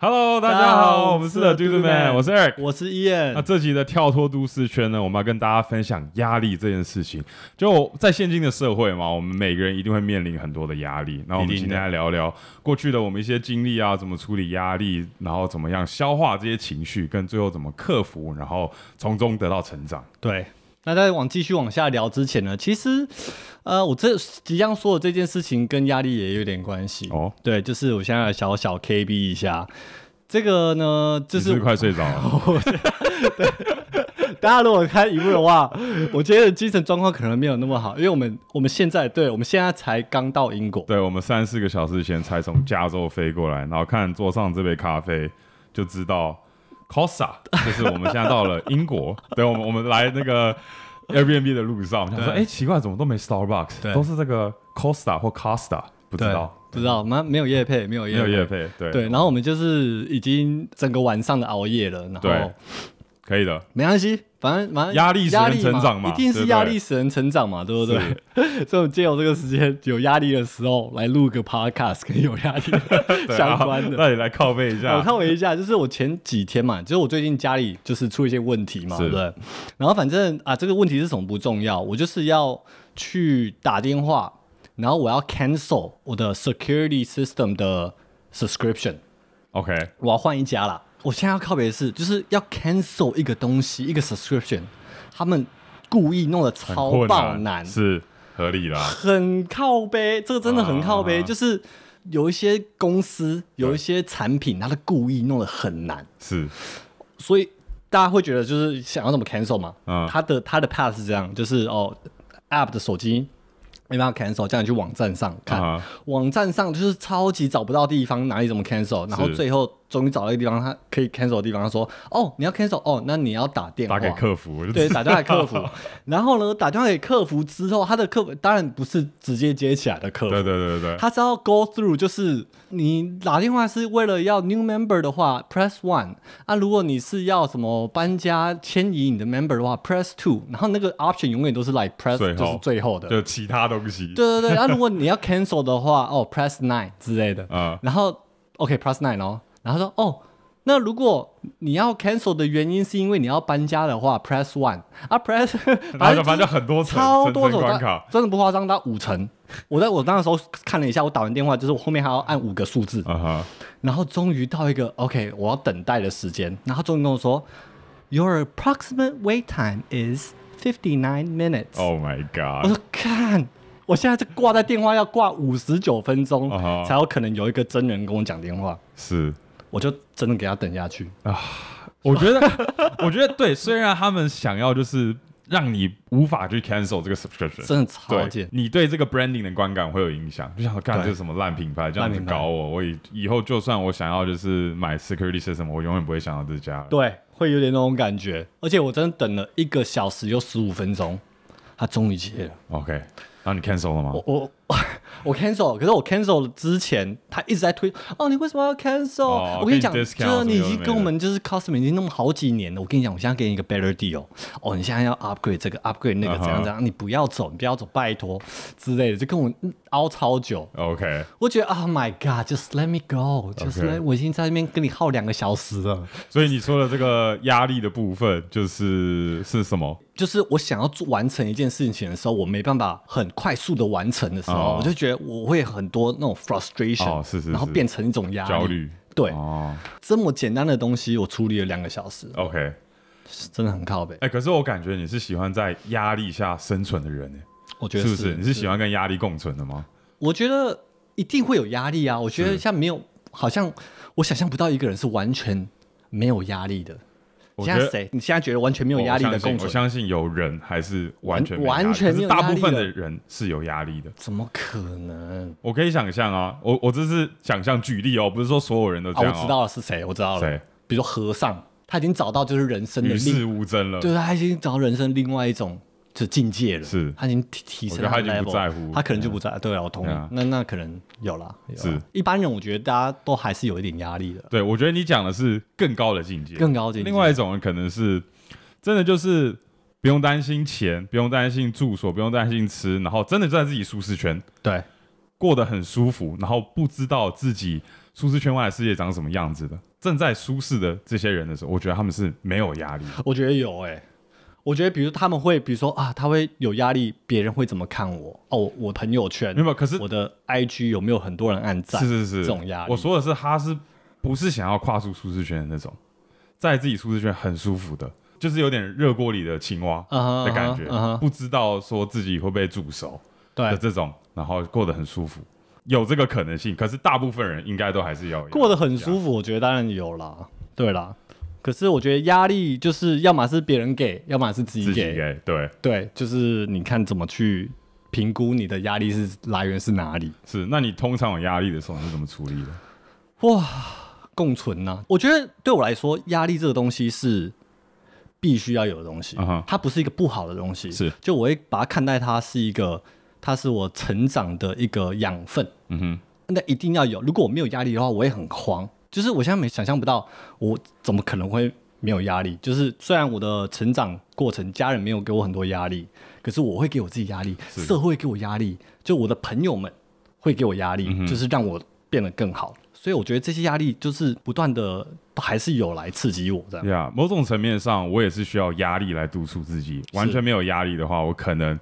Hello，大家好，我们是 The d o o Man，我是 Eric，我是 Ian。那这集的跳脱都市圈呢，我们要跟大家分享压力这件事情。就在现今的社会嘛，我们每个人一定会面临很多的压力。那我们今天来聊聊过去的我们一些经历啊，怎么处理压力，然后怎么样消化这些情绪，跟最后怎么克服，然后从中得到成长。对。那在往继续往下聊之前呢，其实，呃，我这即将说的这件事情跟压力也有点关系哦。对，就是我现在小小 KB 一下，这个呢，就是快睡着了。对，大家如果看一幕的话，我觉得精神状况可能没有那么好，因为我们我们现在对我们现在才刚到英国，对我们三四个小时前才从加州飞过来，然后看桌上这杯咖啡就知道。Costa 就是我们现在到了英国，对，我们我们来那个 Airbnb 的路上，我想说，哎，奇怪，怎么都没 Starbucks，都是这个 Costa 或 Costa，不知道，不知道，那没有夜配，没有夜，没有夜配，对。对，然后我们就是已经整个晚上的熬夜了，然后。可以的，没关系，反正反正压力使人成长嘛，一定是压力使人成长嘛，对不对？所以我借由这个时间有压力的时候来录个 podcast，跟有压力 相关的，那你来靠背一下。我靠背一下，就是我前几天嘛，就是我最近家里就是出一些问题嘛，对不对？然后反正啊，这个问题是什么不重要，我就是要去打电话，然后我要 cancel 我的 security system 的 subscription，OK，我要换一家了。我现在要靠别的是，就是要 cancel 一个东西，一个 subscription，他们故意弄得超爆难，是合理啦，很靠背，这个真的很靠背，就是有一些公司有一些产品，它的故意弄得很难，是，所以大家会觉得就是想要怎么 cancel 嘛，嗯，它的它的 path 是这样，就是哦，app 的手机。没办法 cancel，叫你去网站上看，网站上就是超级找不到地方，哪里怎么 cancel，然后最后终于找到一个地方，他可以 cancel 的地方，他说：“哦，你要 cancel，哦，那你要打电话。打给客服，对，打电话给客服。然后呢，打电话给客服之后，他的客服当然不是直接接起来的客服，对对对对，他是要 go through，就是你打电话是为了要 new member 的话，press one，啊，如果你是要什么搬家迁移你的 member 的话，press two，然后那个 option 永远都是 like press 就是最后的，就其他东西。对对对，那如果你要 cancel 的话，哦，press nine 之类的，嗯，然后 OK，press nine 哦，然后说哦，那如果你要 cancel 的原因是因为你要搬家的话，press one 啊，press，反正反正很多超多种关卡，真的不夸张，到五层。我在我那个时候看了一下，我打完电话就是我后面还要按五个数字，然后终于到一个 OK，我要等待的时间，然后终于跟我说，Your approximate wait time is fifty nine minutes。Oh my god！我说看。我现在就挂在电话要挂五十九分钟，才有可能有一个真人跟我讲电话。是，我就真的给他等下去啊！我觉得，我觉得对。虽然他们想要就是让你无法去 cancel 这个 subscription，真的超贱。你对这个 branding 的观感会有影响，就想干这是什么烂品牌，这样子搞我，我以以后就算我想要就是买 security system，我永远不会想到这家。对，会有点那种感觉。而且我真的等了一个小时又十五分钟，他终于接了。OK。然后你 cancel 了吗？我我 我 cancel，可是我 cancel 之前，他一直在推哦，你为什么要 cancel？我跟你讲，就是你已经跟我们就是 customer 已经那么好几年了。我跟你讲，我现在给你一个 better deal。哦，你现在要 upgrade 这个 upgrade 那个怎样怎样？你不要走，你不要走，拜托之类的，就跟我熬超久。OK，我觉得 Oh my God，just let me go，就是我已经在那边跟你耗两个小时了。所以你说的这个压力的部分，就是是什么？就是我想要做完成一件事情的时候，我没办法很快速的完成的时候，我就觉得我会很多那种 frustration，是是，然后变成一种压力，焦虑。对，哦，这么简单的东西，我处理了两个小时。OK，真的很靠背。哎，可是我感觉你是喜欢在压力下生存的人，呢，我觉得是不是？你是喜欢跟压力共存的吗？我觉得一定会有压力啊！我觉得像没有，好像我想象不到一个人是完全没有压力的。现在谁？你现在觉得完全没有压力的共存？我相信有人还是完全完全没有大部分的人是有压力的。怎么可能？我可以想象啊，我我这是想象举例哦，不是说所有人都这样。我知道了是谁，我知道了。谁？比如说和尚，他已经找到就是人生的与世无争了。对，他已经找到人生另外一种。是境界了，是他已经提提升，他已经不在乎，他可能就不在。对啊，我同意。那那可能有了，是一般人，我觉得大家都还是有一点压力的。对，我觉得你讲的是更高的境界，更高境界。另外一种人可能是真的就是不用担心钱，不用担心住所，不用担心吃，然后真的在自己舒适圈，对，过得很舒服，然后不知道自己。舒适圈外的世界长什么样子的，正在舒适的这些人的时候，我觉得他们是没有压力。我觉得有哎、我觉得比如他们会，比如说啊，他会有压力，别人会怎么看我？哦，我朋友圈没有，可是我的 IG 有没有很多人按赞？是是是这种压力我说的是，他是不是想要跨出舒适圈的那种，在自己舒适圈很舒服的，就是有点热锅里的青蛙的感觉不知道说自己会被煮熟的对，这种，然后过得很舒服，有这个可能性。可是大部分人应该都还是要有过得很。舒服，我觉得当然有啦，对啦。可是我觉得压力就是要么是别人给，要么是自己自己给。对，对，就是你看怎么去评估你的压力是来源是哪里。是。那你通常有压力的时候，你是怎么处理的？哇共存呢、我觉得对我来说，压力这个东西是必须要有的东西它不是一个不好的东西。是，就我会把它看待它是一个，它是我成长的一个养分。嗯哼，那一定要有。如果我没有压力的话，我也很慌。就是我现在没想象不到，我怎么可能会没有压力？就是虽然我的成长过程，家人没有给我很多压力，可是我会给我自己压力，社会给我压力，就我的朋友们会给我压力，嗯就是让我变得更好。所以我觉得这些压力就是不断的，还是有来刺激我这样。呀某种层面上，我也是需要压力来督促自己。完全没有压力的话，我可能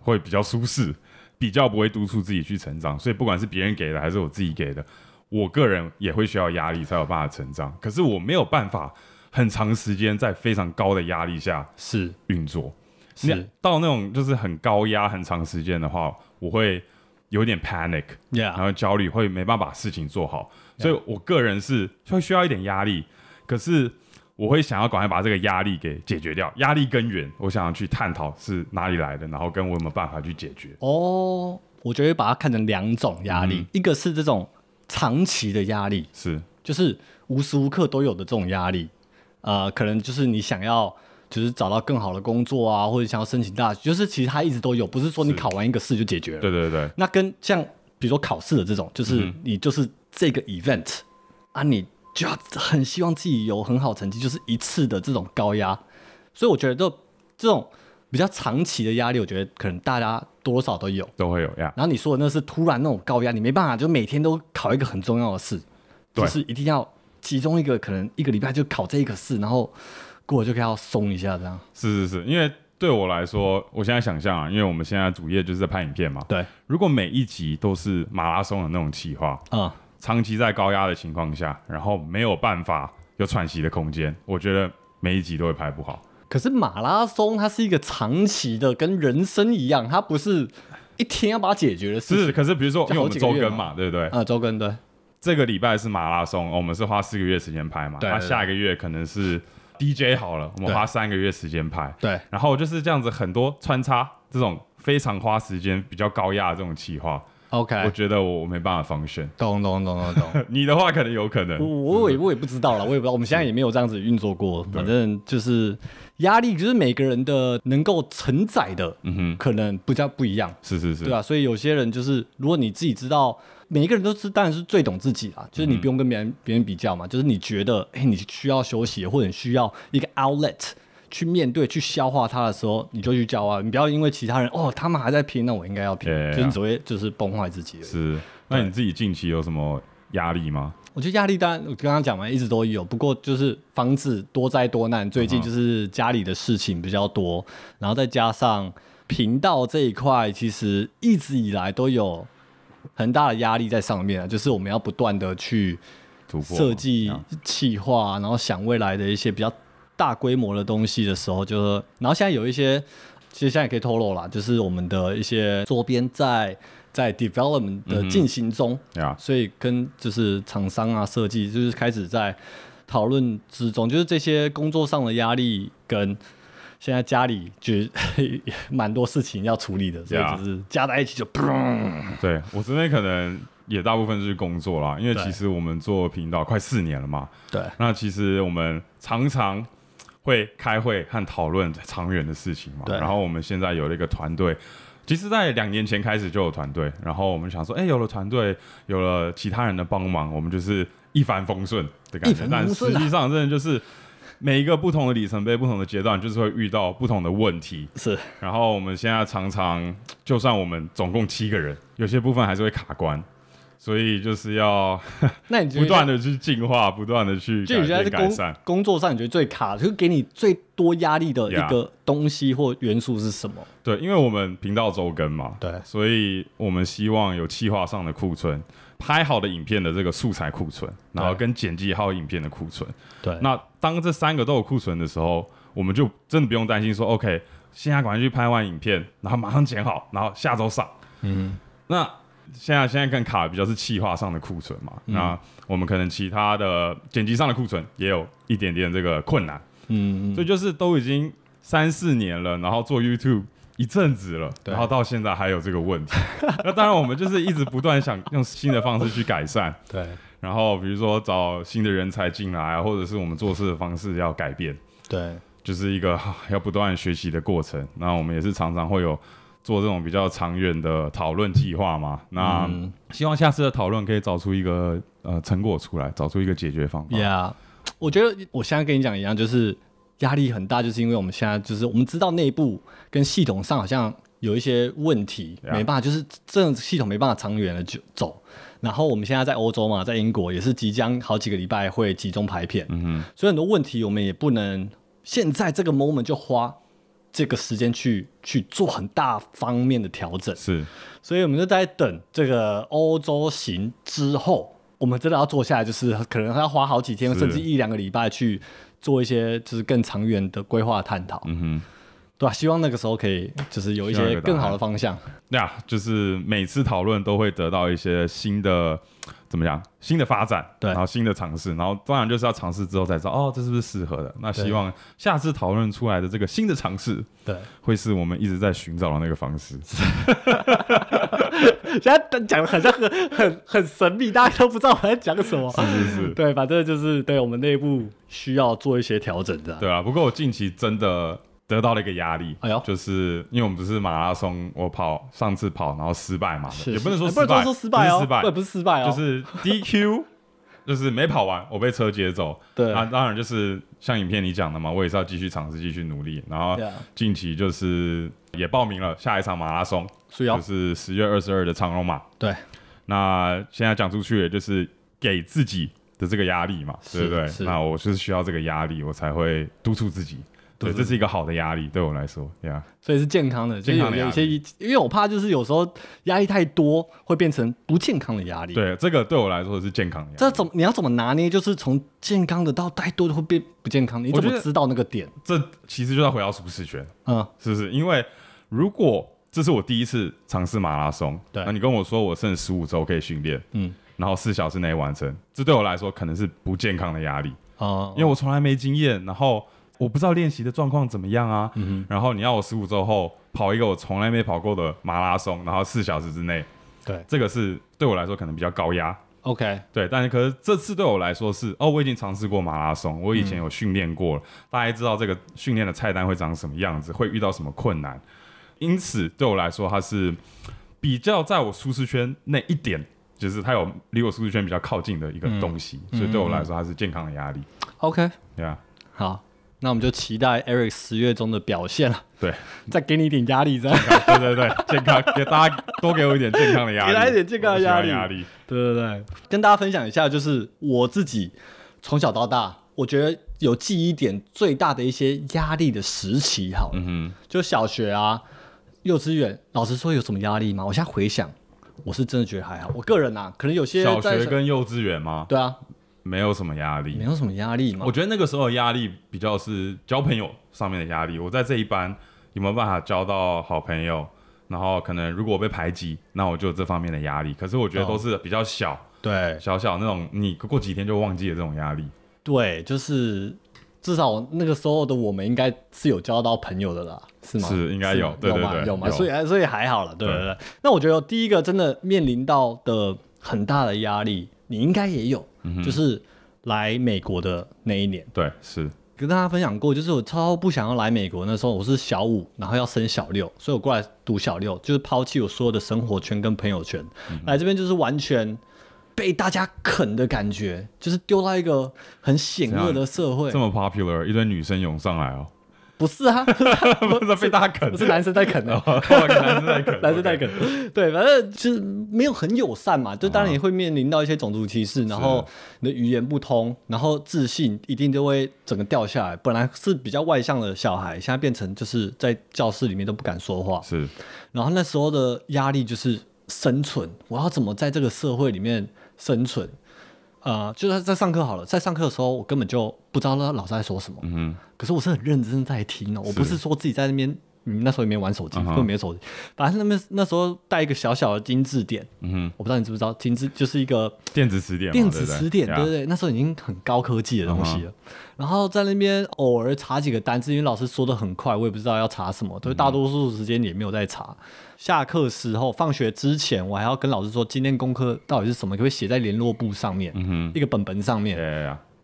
会比较舒适，比较不会督促自己去成长。所以不管是别人给的还是我自己给的，我个人也会需要压力才有办法成长。可是我没有办法很长时间在非常高的压力下是运作。是那到那种就是很高压、很长时间的话，我会有点 panic，然后焦虑，会没办法把事情做好。所以我个人是会需要一点压力，可是我会想要赶快把这个压力给解决掉。压力根源，我想要去探讨是哪里来的，然后跟我有没有办法去解决。哦，我觉得把它看成两种压力，嗯一个是这种长期的压力，是。就是无时无刻都有的这种压力，呃，可能就是你想要就是找到更好的工作啊，或者想要申请大学，就是其实它一直都有，不是说你考完一个试就解决了。对对对，那跟像比如说考试的这种，就是嗯你就是这个 event、啊，你就要很希望自己有很好成绩，就是一次的这种高压，所以我觉得这这种比较长期的压力，我觉得可能大家多少都有。都会有呀。然后你说的那是突然那种高压，你没办法，就每天都考一个很重要的事，就是一定要其中一个可能一个礼拜就考这一个试，然后过了就可以要松一下这样。是是是，因为对我来说，我现在想象啊，因为我们现在主业就是在拍影片嘛。对，如果每一集都是马拉松的那种企划，嗯，长期在高压的情况下，然后没有办法有喘息的空间，我觉得每一集都会拍不好。可是马拉松它是一个长期的，跟人生一样，它不是一天要把它解决的事是，情。可是比如说，因为我们周更嘛，对不对？啊，周更对，这个礼拜是马拉松，哦我们是花四个月时间拍嘛，那下一个月可能是 DJ 好了，我们花三个月时间拍，对，然后就是这样子，很多穿插这种非常花时间、比较高压的这种企划，OK，我觉得我我没办法 function。懂懂懂懂懂。你的话可能有可能我能，我也我也不知道了，我也不知道，我们现在也没有这样子运作过。反正就是压力，就是每个人的能够承载的，嗯哼，可能比较不一样。是是是，对啊，所以有些人就是，如果你自己知道，每一个人都是当然是最懂自己啦，就是你不用跟别人别人比较嘛，就是你觉得，哎、你需要休息，或者你需要一个 outlet 去面对、去消化它的时候，你就去教啊，你不要因为其他人哦，他们还在拼，那我应该要拼 Yeah, 就是你只会就是崩坏自己而已。是。那你自己近期有什么压力吗？我觉得压力当然我刚刚讲完，一直都有，不过就是防止多灾多难。最近就是家里的事情比较多，然后再加上频道这一块，其实一直以来都有很大的压力在上面啊，就是我们要不断的去设计啊、企划，然后想未来的一些比较大规模的东西的时候，就是然后现在有一些，其实现在也可以透露啦，就是我们的一些周边在在 development 的进行中。呀，所以跟就是厂商啊、设计，就是开始在讨论之中，就是这些工作上的压力跟现在家里就是 蛮多事情要处理的，所以 Yeah 就是加在一起就 砰。对我这边可能也大部分就是工作啦，因为其实我们做频道快四年了嘛，对，那其实我们常常会开会和讨论长远的事情嘛。对然后我们现在有了一个团队，其实，在两年前开始就有团队，然后我们想说，哎、有了团队，有了其他人的帮忙，我们就是一帆风顺的感一觉。但实际上，真的就是每一个不同的里程碑、不同的阶段，就是会遇到不同的问题。是然后我们现在常常，就算我们总共七个人，有些部分还是会卡关。所以就是要 那你觉得不断的去进化，不断的去就你觉得在工改善。工作上，你觉得最卡，就是给你最多压力的一个东西或元素是什么？对，因为我们频道周更嘛，对所以我们希望有企划上的库存，拍好的影片的这个素材库存，然后跟剪辑好影片的库存。对那当这三个都有库存的时候，我们就真的不用担心说，OK，现在赶快去拍完影片，然后马上剪好，然后下周上。嗯，那现在现在更卡的比较是企划上的库存嘛，那我们可能其他的剪辑上的库存也有一点点这个困难，嗯，所以就是都已经三四年了，然后做 YouTube 一阵子了，对。然后到现在还有这个问题。那当然我们就是一直不断想用新的方式去改善，对。然后比如说找新的人才进来啊，或者是我们做事的方式要改变，对。就是一个 要不断学习的过程。那我们也是常常会有做这种比较长远的讨论计划嘛。那嗯希望下次的讨论可以找出一个呃成果出来，找出一个解决方法。，Yeah，我觉得我现在跟你讲一样，就是压力很大，就是因为我们现在就是我们知道内部跟系统上好像有一些问题，Yeah 没办法，就是这种系统没办法长远的就走。然后我们现在在欧洲嘛，在英国也是即将好几个礼拜会集中排片，嗯哼，所以很多问题我们也不能现在这个 moment 就花这个时间去去做很大方面的调整，是。所以我们就在等这个欧洲行之后，我们真的要做下来，就是可能要花好几天，甚至一两个礼拜去做一些就是更长远的规划探讨，嗯哼。对吧、希望那个时候可以就是有一些更好的方向。对啊，就是每次讨论都会得到一些新的怎么样，新的发展，对然后新的尝试，然后当然就是要尝试之后才知道哦，这是不是适合的。那希望下次讨论出来的这个新的尝试，对，会是我们一直在寻找的那个方式。现在讲的好像很很很神秘，大家都不知道我在讲什么。是是是，对，反正就是对我们内部需要做一些调整的。对啊。不过我近期真的得到了一个压力，哎呦就是因为我们不是马拉松，我跑上次跑然后失败嘛，是也不能说是不失败，能说失败哦，不是失败，对，不是失败哦，就是 DQ，就是没跑完，我被车接走。对啊，当然就是像影片你讲的嘛，我也是要继续尝试，继续努力。然后近期就是也报名了下一场马拉松，所以要就是十月二十二的长荣马。对那现在讲出去，也就是给自己的这个压力嘛，对不对？那我就是需要这个压力，我才会督促自己。对，这是一个好的压力，对我来说，呀、所以是健康的，健康的就是有些，因为我怕就是有时候压力太多会变成不健康的压力。，对，这个对我来说是健康的压力。这怎么你要怎么拿捏？就是从健康的到太多的会变不健康，你怎么知道那个点？这其实就要回到舒适圈。嗯，是不是？因为如果这是我第一次尝试马拉松，对那你跟我说我剩十五周可以训练，嗯，然后四小时内完成，这对我来说可能是不健康的压力，哦、因为我从来没经验，然后我不知道练习的状况怎么样啊，嗯然后你要我十五周后跑一个我从来没跑过的马拉松，然后四小时之内，对。这个是对我来说可能比较高压。，OK，对，但是可是这次对我来说是哦，我已经尝试过马拉松，我以前嗯有训练过了，大家知道这个训练的菜单会长什么样子，会遇到什么困难，因此对我来说，它是比较在我舒适圈那一点，就是它有离我舒适圈比较靠近的一个东西，嗯所以对我来说，它是健康的压力，OK，对啊，好，那我们就期待 Eric 十月中的表现了。对，再给你一点压力，这样。对对对，健康给大家多给我一点健康的压力，给他一点健康的压力压力，对对对，跟大家分享一下，就是我自己从小到大，我觉得有记忆点最大的一些压力的时期，好了，嗯就小学啊、幼稚园，老实说有什么压力吗？我现在回想，我是真的觉得还好。我个人啊，可能有，些小在学跟幼稚园吗？对啊，没有什么压力没，有什么压力嘛我。觉得那个时候的压力比较是交朋友上面的压力。我在这一班有没有办法交到好朋友？然后可能如果我被排挤，那我就有这方面的压力。可是我觉得都是比较小、对小小那种，你过几天就忘记了这种压力。对，就是至少那个时候的我们应该是有交到朋友的啦，是吗？是应该有对对对有嘛有嘛，有所以所以还好了，对对对对。那我觉得第一个真的面临到的很大的压力，你应该也有，嗯就是来美国的那一年。对，是跟大家分享过，就是我超不想要来美国。那时候我是小五，然后要升小六，所以我过来读小六，就是抛弃我所有的生活圈跟朋友圈，嗯来这边就是完全被大家啃的感觉，就是丢到一个很险恶的社会这。么 popular，一堆女生涌上来哦。不不是啊，不是被大家啃。不，是男生在啃的。男生在啃，男生在啃，对，反正就是没有很友善嘛，就当然也会面临到一些种族歧视，然后你的语言不通，然后自信一定就会整个掉下来。本来是比较外向的小孩，现在变成就是在教室里面都不敢说话，是。然后那时候的压力就是生存，我要怎么在这个社会里面生存？呃，就是在上课好了，在上课的时候，我根本就不知道那老师在说什么，嗯可是我是很认真在听哦，我不是。说自己在那边，嗯，那时候也没玩手机，根本没手机，反正那边那时候带一个小小的金字典，嗯哼，我不知道你知不知道，金字就是一个电子词典，电子词典，对不对？对，那时候已经很高科技的东西了。然后在那边偶尔查几个单词，因为老师说的很快，我也不知道要查什么，所以大多数时间也没有在查。下课时候、放学之前，我还要跟老师说今天功课到底是什么，可不可以写在联络簿上面，嗯一个本本上面。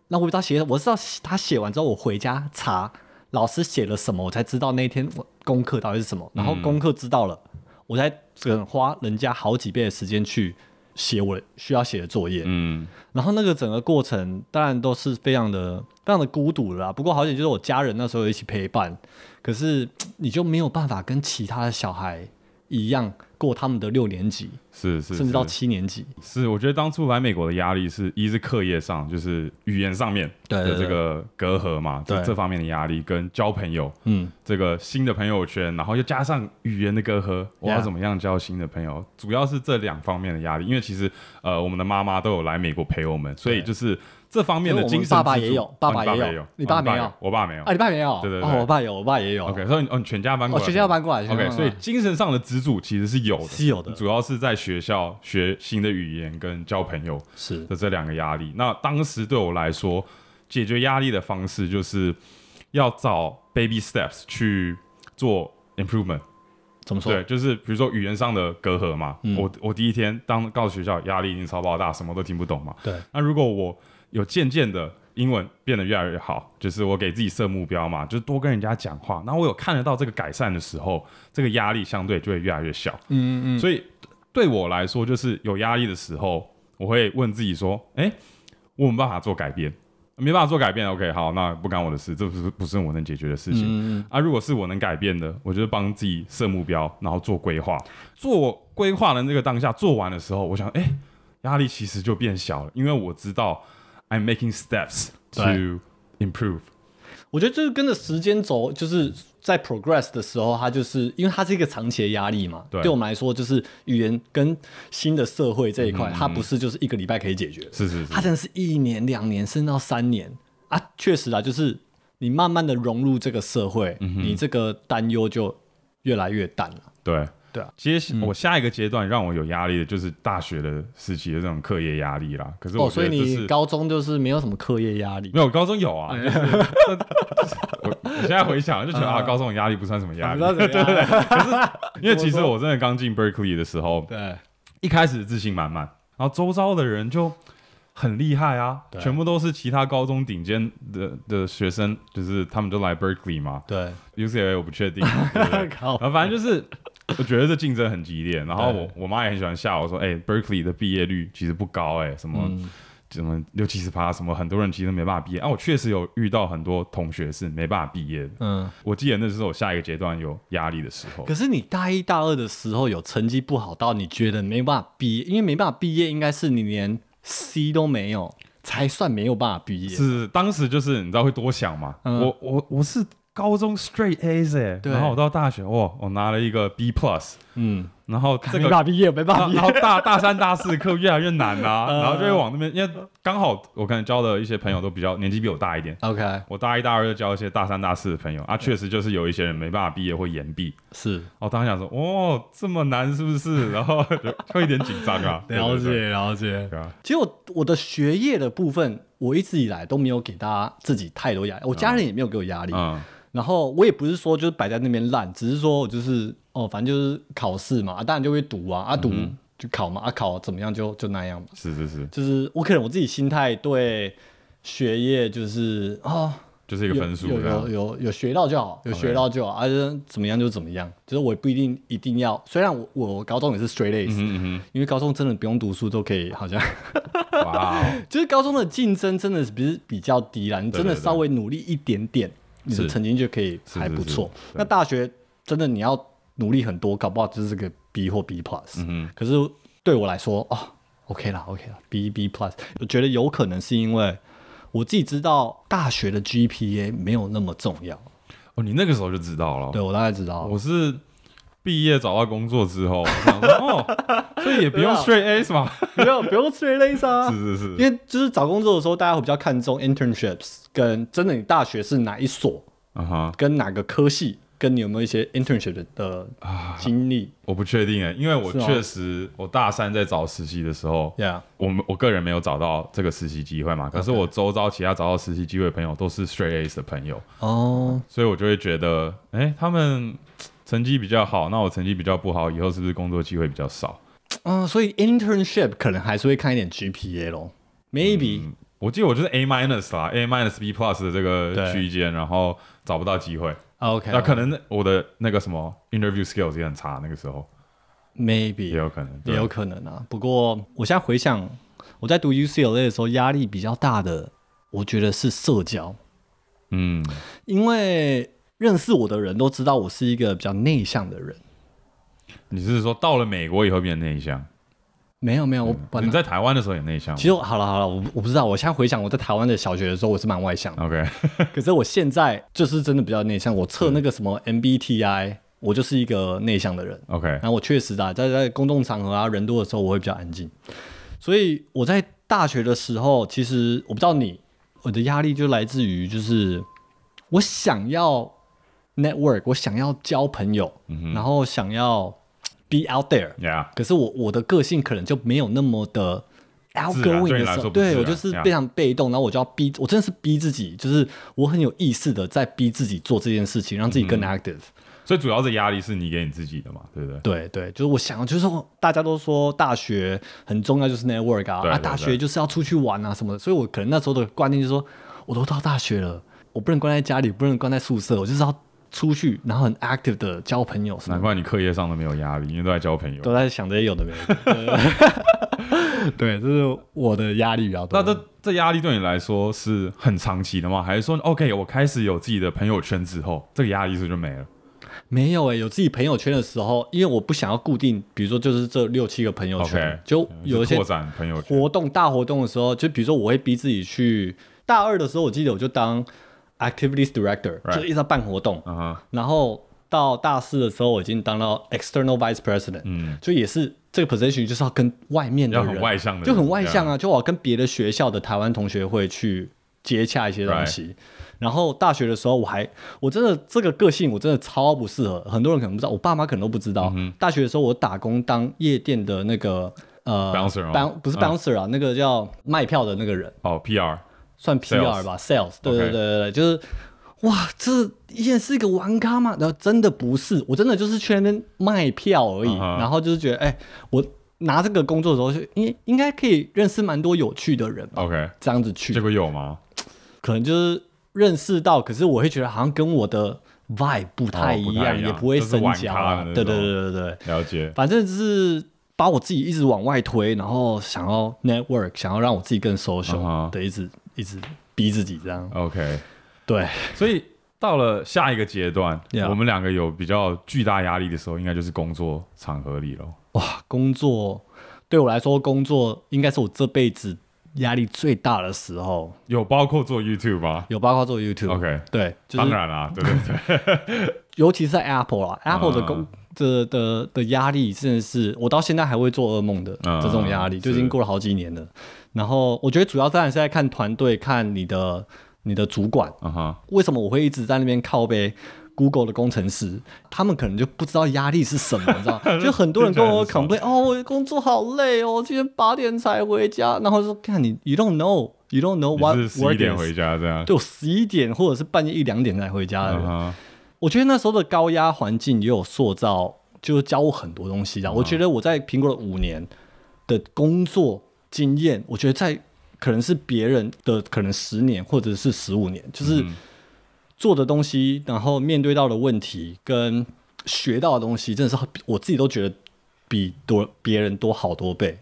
那我不知道写，我知道他写完之后，我回家查老师写了什么，我才知道那天我功课到底是什么。然后功课知道了，我才整花人家好几倍的时间去写我需要写的作业。嗯然后那个整个过程当然都是非常的非常的孤独的啦。不过好险就是我家人那时候一起陪伴，可是你就没有办法跟其他的小孩一样过他们的六年级，是是，甚至到七年级。是，我觉得当初来美国的压力是一是课业上，就是语言上面的这个隔阂嘛，对。这这方面的压力，跟交朋友嗯，这个新的朋友圈，然后又加上语言的隔阂，我要怎么样交新的朋友？主要是这两方面的压力，因为其实呃，我们的妈妈都有来美国陪我们，所以就是这方面的精神支柱爸爸也有爸爸爸也有有，你爸没有我爸没有啊，。你爸没有？对对我爸有，我爸也有。OK，所以哦，你全家搬过哦，来，全家搬过来。OK，所以精神上的支柱其实是有的，是有的主要是在学校学新的语言跟交朋友是的这两个压力。那当时对我来说，解决压力的方式就是要找 baby steps 去做 improvement。怎么说？对，就是比如说语言上的隔阂嘛。嗯我我第一天当告诉学校压力已经超爆大，什么都听不懂嘛。对那如果我有渐渐的英文变得越来越好，就是我给自己设目标嘛，就是多跟人家讲话，然后我有看得到这个改善的时候，这个压力相对就会越来越小。嗯嗯所以对我来说，就是有压力的时候，我会问自己说：，哎、我有没办法做改变？没办法做改变，OK，好，那不干我的事，这不是不是我能解决的事情。嗯啊，如果是我能改变的，我就是帮自己设目标，然后做规划。做规划的那个当下，做完的时候，我想，哎、压力其实就变小了，因为我知道 I'm making steps to improve。我觉得这是跟着时间走，就是在 progress 的时候，它就是因为它是一个长期的压力嘛。对对我们来说，就是语言跟新的社会这一块，它不是就是一个礼拜可以解决，是是是它，真的是一年、两年，甚至到三年啊。确实啊，就是你慢慢的融入这个社会，你这个担忧就越来越淡了。对。对啊，接我下一个阶段让我有压力的就是大学的时期的这种课业压力啦。可是我哦，所以你高中就是没有什么课业压力。没有高中有啊，就是我我现在回想就觉得啊，高中的压力不算什么压力，对对对，因为其实我真的刚进 Berkeley 的时候，对。一开始自信满满，然后周遭的人就很厉害啊，全部都是其他高中顶尖的的学生，就是他们都来 Berkeley 嘛。对，，UCLA 我不确定，对对？然后反正就是。我觉得这竞争很激烈，然后我我妈也很喜欢吓我说：“哎、b e r k e l e y 的毕业率其实不高、哎，什么、嗯什么六七十趴，什么很多人其实没办法毕业。”啊，我确实有遇到很多同学是没办法毕业的。嗯。我记得那是我下一个阶段有压力的时候。可是你大一、大二的时候有成绩不好到你觉得没办法毕业，因为没办法毕业，应该是你连 C 都没有，才算没有办法毕业。是当时就是你知道会多想嘛？嗯我我我是高中 straight A's 哎、对。然后我到大学哇，我拿了一个 B plus，嗯，然后这没个办法毕业，没办法毕业。然后大大三大四课越来越难啊，嗯然后就会往那边，因为刚好我可能交的一些朋友都比较年纪比我大一点。OK，我大一、大二就交一些大三、大四的朋友啊，确实就是有一些人没办法毕业或延毕。是我当时想说，哦，这么难是不是？然后就会有点紧张啊。了解。对啊，其实我我的学业的部分，我一直以来都没有给大家自己太多压力，我家人也没有给我压力。嗯，然后我也不是说就是摆在那边烂，只是说我就是哦，反正就是考试嘛，啊，当然就会读啊，啊读就考嘛，啊考怎么样就就那样嘛。是是是，就是我可能我自己心态对学业就是哦，就是一个分数有有有有有学到就好，有学到就好，啊，就是怎么样就怎么样，就是我不一定一定要。虽然我我高中也是 straight 嗯因为高中真的不用读书都可以，好像嗯，哇哦，就是高中的竞争真的是比比较低啦，你真的稍微努力一点点，你的成绩就可以还不错。是是是那大学真的你要努力很多，搞不好就是个 B 或 B plus。嗯可是对我来说，哦，OK 啦，OK 啦，B B plus，我觉得有可能是因为我自己知道大学的 GPA 没有那么重要。哦，你那个时候就知道了。对我大概知道，我是毕业找到工作之后，我想说 哦，所以也不用 straight A's 嘛。不用不用催泪啊。是是是，因为就是找工作的时候，大家会比较看重 internships，跟真的你大学是哪一所，啊哈，跟哪个科系，跟你有没有一些 internship 的的经历。我不确定哎，因为我确实我大三在找实习的时候我们我个人没有找到这个实习机会嘛，可是我周遭其他找到实习机会的朋友都是 straight A's 的朋友，哦，所以我就会觉得，哎、他们成绩比较好，那我成绩比较不好，以后是不是工作机会比较少？嗯，所以 internship 可能还是会看一点 GPA 咯。Maybe、我记得我就是 A minus 啦，A minus B plus 的这个对区间，然后找不到机会，OK，那可能我的那个什么 interview skills 也很差，那个时候。Maybe 也有可能，也有可能啊。不过我现在回想，我在读 UCLA 的时候，压力比较大的，我觉得是社交，嗯，因为认识我的人都知道我是一个比较内向的人。你是说到了美国以后变内向？没有没有，我本来你在台湾的时候也内向吗其实好了好了，我我不知道，我现在回想我在台湾的小学的时候，我是蛮外向的，？OK，可是我现在就是真的比较内向。我测那个什么 MBTI，我就是一个内向的人。OK，然后我确实啊，在在公众场合啊，人多的时候，我会比较安静。所以我在大学的时候，其实我不知道你，我的压力就来自于就是我想要 network，我想要交朋友，然后想要 be out there。Yeah，可是我我的个性可能就没有那么的 outgoing 的时候，对我就是非常被动，然后我就要逼，我真的是逼自己，就是我很有意识的在逼自己做这件事情，让自己更嗯 active。所以主要的压力是你给你自己的嘛，对不对？对对，就是我想要，就是说大家都说大学很重要，就是 network 啊，啊，对对对大学就是要出去玩啊什么的，所以我可能那时候的观念就是说，我都到大学了，我不能关在家里，不能关在宿舍，我就是要出去，然后很 active 的交朋友。难怪你课业上都没有压力，因为都在交朋友。都在想这些有的没的。对，这是我的压力比较多。那这这压力对你来说是很长期的吗？还是说，OK，我开始有自己的朋友圈之后，这个压力是不是就没了？没有诶、有自己朋友圈的时候，因为我不想要固定，比如说就是这六七个朋友圈就有一些拓展朋友圈。活动大活动的时候，就比如说我会逼自己去。大二的时候，我记得我就当 activities director，Right。就一直在办活动。然后到大四的时候，我已经当到 external vice president，嗯，就也是这个 position 就是要跟外面的人要很外向的人，就很外向啊，就我要跟别的学校的台湾同学会去接洽一些东西。然后大学的时候，我还我真的这个个性我真的超不适合，很多人可能不知道，我爸妈可能都不知道。嗯大学的时候，我打工当夜店的那个呃 Bouncer 不是嗯 bouncer 啊，那个叫卖票的那个人，哦，PR，算 PR 吧，sales，对对对对对，就是。哇，这以前是一个玩咖吗？然后真的不是，我真的就是去那边卖票而已。然后就是觉得，哎、我拿这个工作的时候，就应应该可以认识蛮多有趣的人吧。OK，这样子去结，果有吗？可能就是认识到，可是我会觉得好像跟我的 vibe 不太一样，哦不太一样也不会深交、对对对对对，了解。反正就是把我自己一直往外推，然后想要 network，想要让我自己更 social 的，一直一直逼自己这样。OK，对，所以到了下一个阶段 Yeah 我们两个有比较巨大压力的时候，应该就是工作场合里了。哇，工作对我来说，工作应该是我这辈子压力最大的时候，有包括做 YouTube 吗有包括做 YouTube。？OK，对，就是当然啦，对对对，尤其是在 Apple 啦，Apple 的工嗯的的的压力真的是，我到现在还会做噩梦的嗯这种压力，是就已经过了好几年了。然后我觉得主要当然是在看团队，看你的你的主管，为什么我会一直在那边靠背 Google 的工程师？他们可能就不知道压力是什么，你知道吗？就很多人跟我听起 complain，哦，我工作好累哦，今天八点才回家，然后说看你，you don't know，you don't know what 十一点回家这样。就，十一点或者是半夜一两点才回家的我觉得那时候的高压环境也有塑造，就是教我很多东西的。嗯我觉得我在苹果的五年的工作经验，我觉得在可能是别人的可能十年或者是十五年，就是嗯做的东西，然后面对到的问题跟学到的东西，真的是我自己都觉得比多别人多好多倍。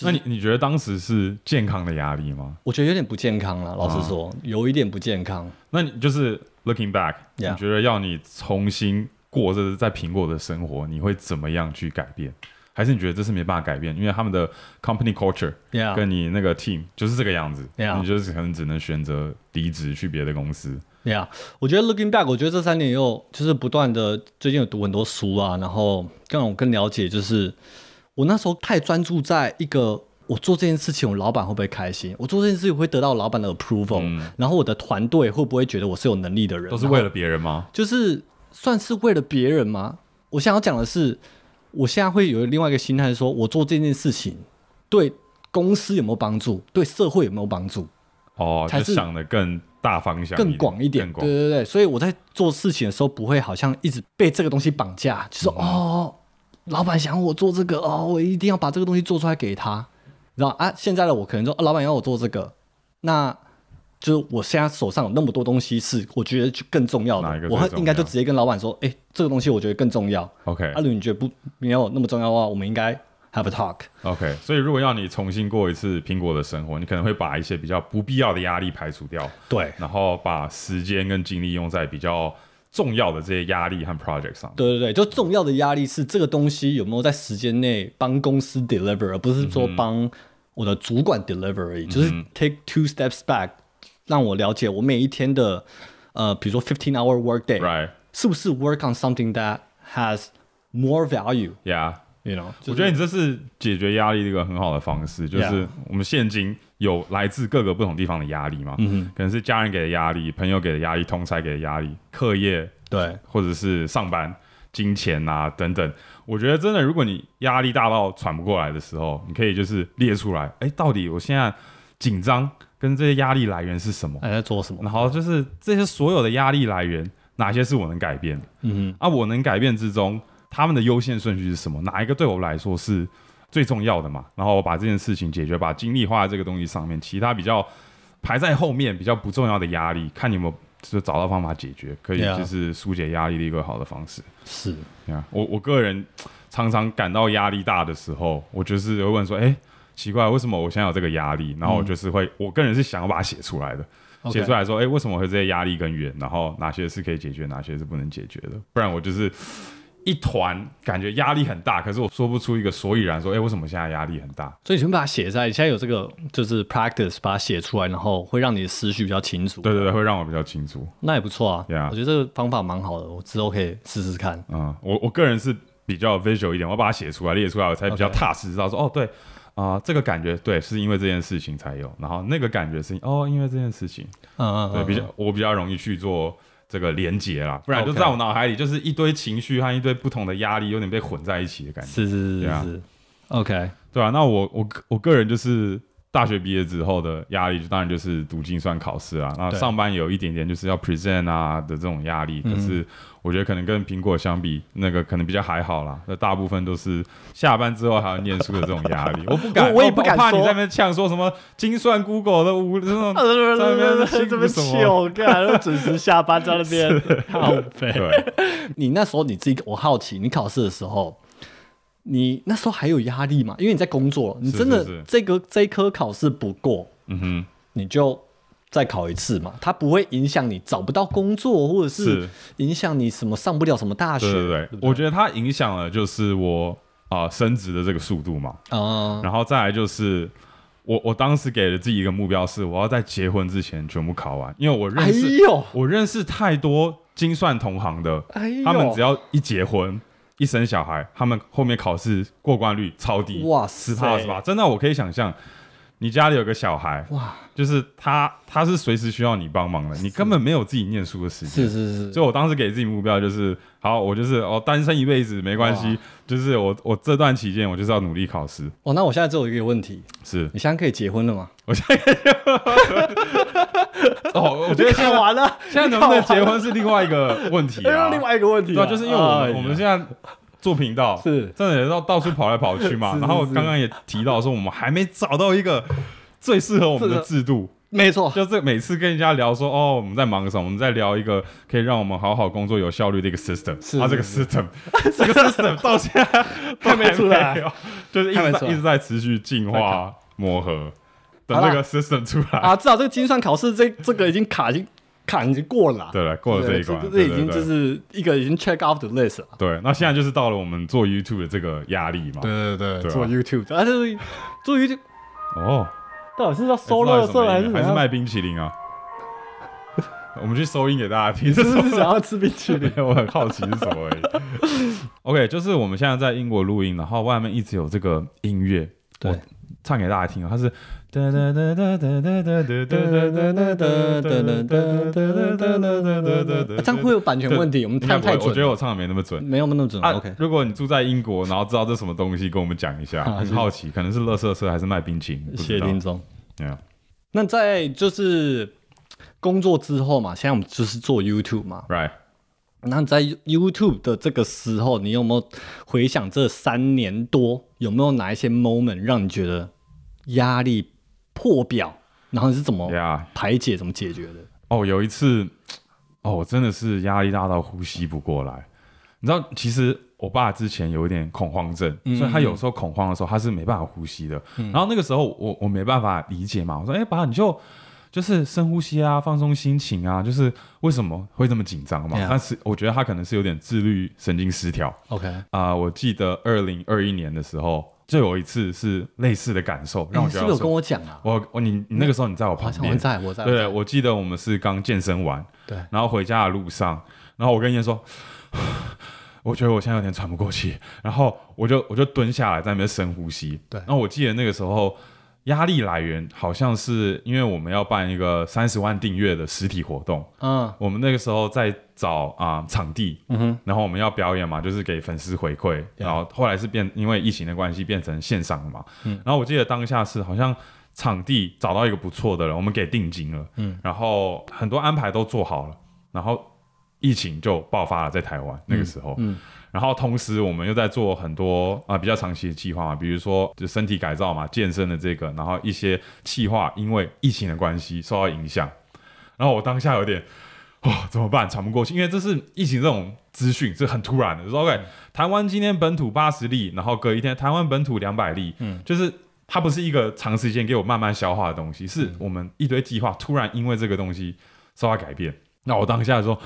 那你你觉得当时是健康的压力吗？我觉得有点不健康了，老实说，有一点不健康。那你就是 looking back，你觉得要你重新过这在苹果的生活，你会怎么样去改变？还是你觉得这是没办法改变？因为他们的 company culture 跟你那个 team 就是这个样子，你就是可能只能选择离职去别的公司。对啊，我觉得 looking back，我觉得这三年又就是不断的最近有读很多书啊，然后让我更了解，就是我那时候太专注在一个我做这件事情，我老板会不会开心？我做这件事情会得到老板的 approval，然后我的团队会不会觉得我是有能力的人？都是为了别人吗？就是算是为了别人吗？我想要讲的是。我现在会有另外一个心态，是说我做这件事情对公司有没有帮助，对社会有没有帮助？哦，才是想的更大方向、更广一点。对对对，所以我在做事情的时候，不会好像一直被这个东西绑架，就是哦，老板想我做这个，哦，我一定要把这个东西做出来给他，知道啊？现在的我可能说，老板要我做这个，那。就是我现在手上有那么多东西，是我觉得就更重要的。我应该就直接跟老板说：“哎，这个东西我觉得更重要。” OK，阿鲁，你觉得不没有那么重要的话，我们应该 have a talk。OK，所以如果要你重新过一次苹果的生活，你可能会把一些比较不必要的压力排除掉。对，然后把时间跟精力用在比较重要的这些压力和 project 上。对对对，就重要的压力是这个东西有没有在时间内帮公司 deliver，而不是说帮我的主管 deliver，就是 take two steps back。让我了解我每一天的，呃，比如说 fifteen hour work day，是不是 work on something that has more value？Yeah，you know，我觉得你这是解决压力的一个很好的方式，就是我们现今有来自各个不同地方的压力嘛，嗯可能是家人给的压力，朋友给的压力，通才给的压力，课业对，或者是上班、金钱啊等等。我觉得真的，如果你压力大到喘不过来的时候，你可以就是列出来，哎，到底我现在紧张。跟这些压力来源是什么？还在做什么？然后就是这些所有的压力来源，哪些是我能改变的？嗯啊，我能改变之中，他们的优先顺序是什么？哪一个对我来说是最重要的嘛？然后我把这件事情解决，把精力花在这个东西上面，其他比较排在后面、比较不重要的压力，看你有没有就找到方法解决，可以就是疏解压力的一个好的方式。是啊，我我个人常常感到压力大的时候，我就是会问说，哎。奇怪，为什么我现在有这个压力？然后我就是会，我个人是想要把它写出来的，写出来说，哎，为什么会这些压力根源？然后哪些是可以解决，哪些是不能解决的？不然我就是一团感觉压力很大，可是我说不出一个所以然，说，哎，为什么现在压力很大？所以你把它写在，现在有这个就是 practice，把它写出来，然后会让你的思绪比较清楚。对对对，会让我比较清楚。那也不错啊，我觉得这个方法蛮好的，我之后可以试试看。嗯，我我个人是比较 visual 一点，我把它写出来、列出来，我才比较踏实，知道说，哦，对。啊，这个感觉对，是因为这件事情才有。然后那个感觉是哦，因为这件事情，嗯嗯，对，比较我比较容易去做这个连接啦，不然就在我脑海里就是一堆情绪和一堆不同的压力，有点被混在一起的感觉。是是是是，OK，对啊，那我我我个人就是大学毕业之后的压力，当然就是读精算考试啊。那上班有一点点就是要 present 啊的这种压力，可是。我觉得可能跟苹果相比，那个可能比较还好啦。那大部分都是下班之后还要念书的这种压力。我不敢，我也不敢怕你在那边呛说什么精算 Google 的无这种在那边辛苦什么？干，准时下班在那边好对。你那时候你自己，我好奇，你考试的时候，你那时候还有压力吗？因为你在工作，你真的这个这一科考试不过，嗯哼，你就。再考一次嘛，它不会影响你找不到工作，或者是影响你什么上不了什么大学。对对对，我觉得它影响了就是我啊升职的这个速度嘛。哦。然后再来就是我我当时给了自己一个目标是我要在结婚之前全部考完，因为我认识我认识太多精算同行的，他们只要一结婚一生小孩，他们后面考试过关率超低，哇，十趴是吧？真的我可以想象。你家里有个小孩，哇，就是他，他是随时需要你帮忙的，你根本没有自己念书的时间。是是是。所以我当时给自己目标就是，好，我就是哦，单身一辈子没关系，就是我我这段期间我就是要努力考试。哦，那我现在只有一个问题，是。你现在可以结婚了吗？我现在哦，我觉得现在完了，现在能不能结婚是另外一个问题啊，另外一个问题，对，就是因为我们我们现在。做频道是。真的也到到处跑来跑去嘛，然后刚刚也提到说我们还没找到一个最适合我们的。制度，没错，就是每次跟人家聊说哦我们在忙什么，我们在聊一个可以让我们好好工作有效率的一个 system，是啊这个 system 这个 system 到现在还没出来，就是一直一直在持续进化磨合等这个 system 出来。啊，至少这个精算考试这这个已经卡已经坎已经过了啦，对了，过了这一关，这已经就是一个已经 check off the list 了。对。那现在就是到了我们做 YouTube 的这个压力嘛。对对对啊做 YouTube，啊，就是做 YouTube 哦，到底是要收哎乐色还是？还是卖冰淇淋啊？我们去收音给大家听，这是是不是想要吃冰淇淋？我很好奇是什么。OK，就是我们现在在英国录音，然后外面一直有这个音乐，对我唱给大家听啊，它是哒哒哒哒哒哒哒哒哒哒哒哒啊这样会有版权问题，我们太准了，我觉得我唱的没那么准。没有那么准。啊 OK，如果你住在英国，然后知道这什么东西，跟我们讲一下，啊很好奇，可能是乐色车还是卖冰淇淋，谢。谢听众。Yeah 那在就是工作之后嘛，现在我们就是做 YouTube 嘛。Right，那在 YouTube 的这个时候，你有没有回想这三年多，有没有哪一些 moment 让你觉得压力破表？然后你是怎么排解、怎么解决的？哦，有一次，哦，我真的是压力大到呼吸不过来。你知道，其实我爸之前有一点恐慌症，所以他有时候恐慌的时候，他是没办法呼吸的。然后那个时候我我没办法理解嘛，我说，哎、爸，你就就是深呼吸啊，放松心情啊，就是为什么会这么紧张嘛？但是我觉得他可能是有点自律神经失调。OK，啊、我记得二零二一年的时候，就有一次是类似的感受，让我觉得你是有跟我讲啊？我我你你那个时候你在我旁边。像我，在，我在，对，我记得我们是刚健身完，对。然后回家的路上，然后我跟燕说，我觉得我现在有点喘不过气，然后我就我就蹲下来在那边深呼吸，对。然后我记得那个时候压力来源好像是因为我们要办一个三十万订阅的实体活动，嗯。我们那个时候在找啊、场地，嗯哼，然后我们要表演嘛，就是给粉丝回馈，然后后来是变因为疫情的关系变成线上了嘛，嗯。然后我记得当下是好像场地找到一个不错的人，我们给定金了，嗯，然后很多安排都做好了，然后疫情就爆发了在台湾那个时候，嗯然后同时我们又在做很多啊、比较长期的计划嘛，比如说就身体改造嘛、健身的这个，然后一些计划因为疫情的关系受到影响，然后我当下有点。哦，怎么办？喘不过气，因为这是疫情这种资讯是很突然的。说 OK，台湾今天本土八十例，然后隔一天台湾本土两百例，嗯就是它不是一个长时间给我慢慢消化的东西，是我们一堆计划突然因为这个东西受到改变。那我当下说，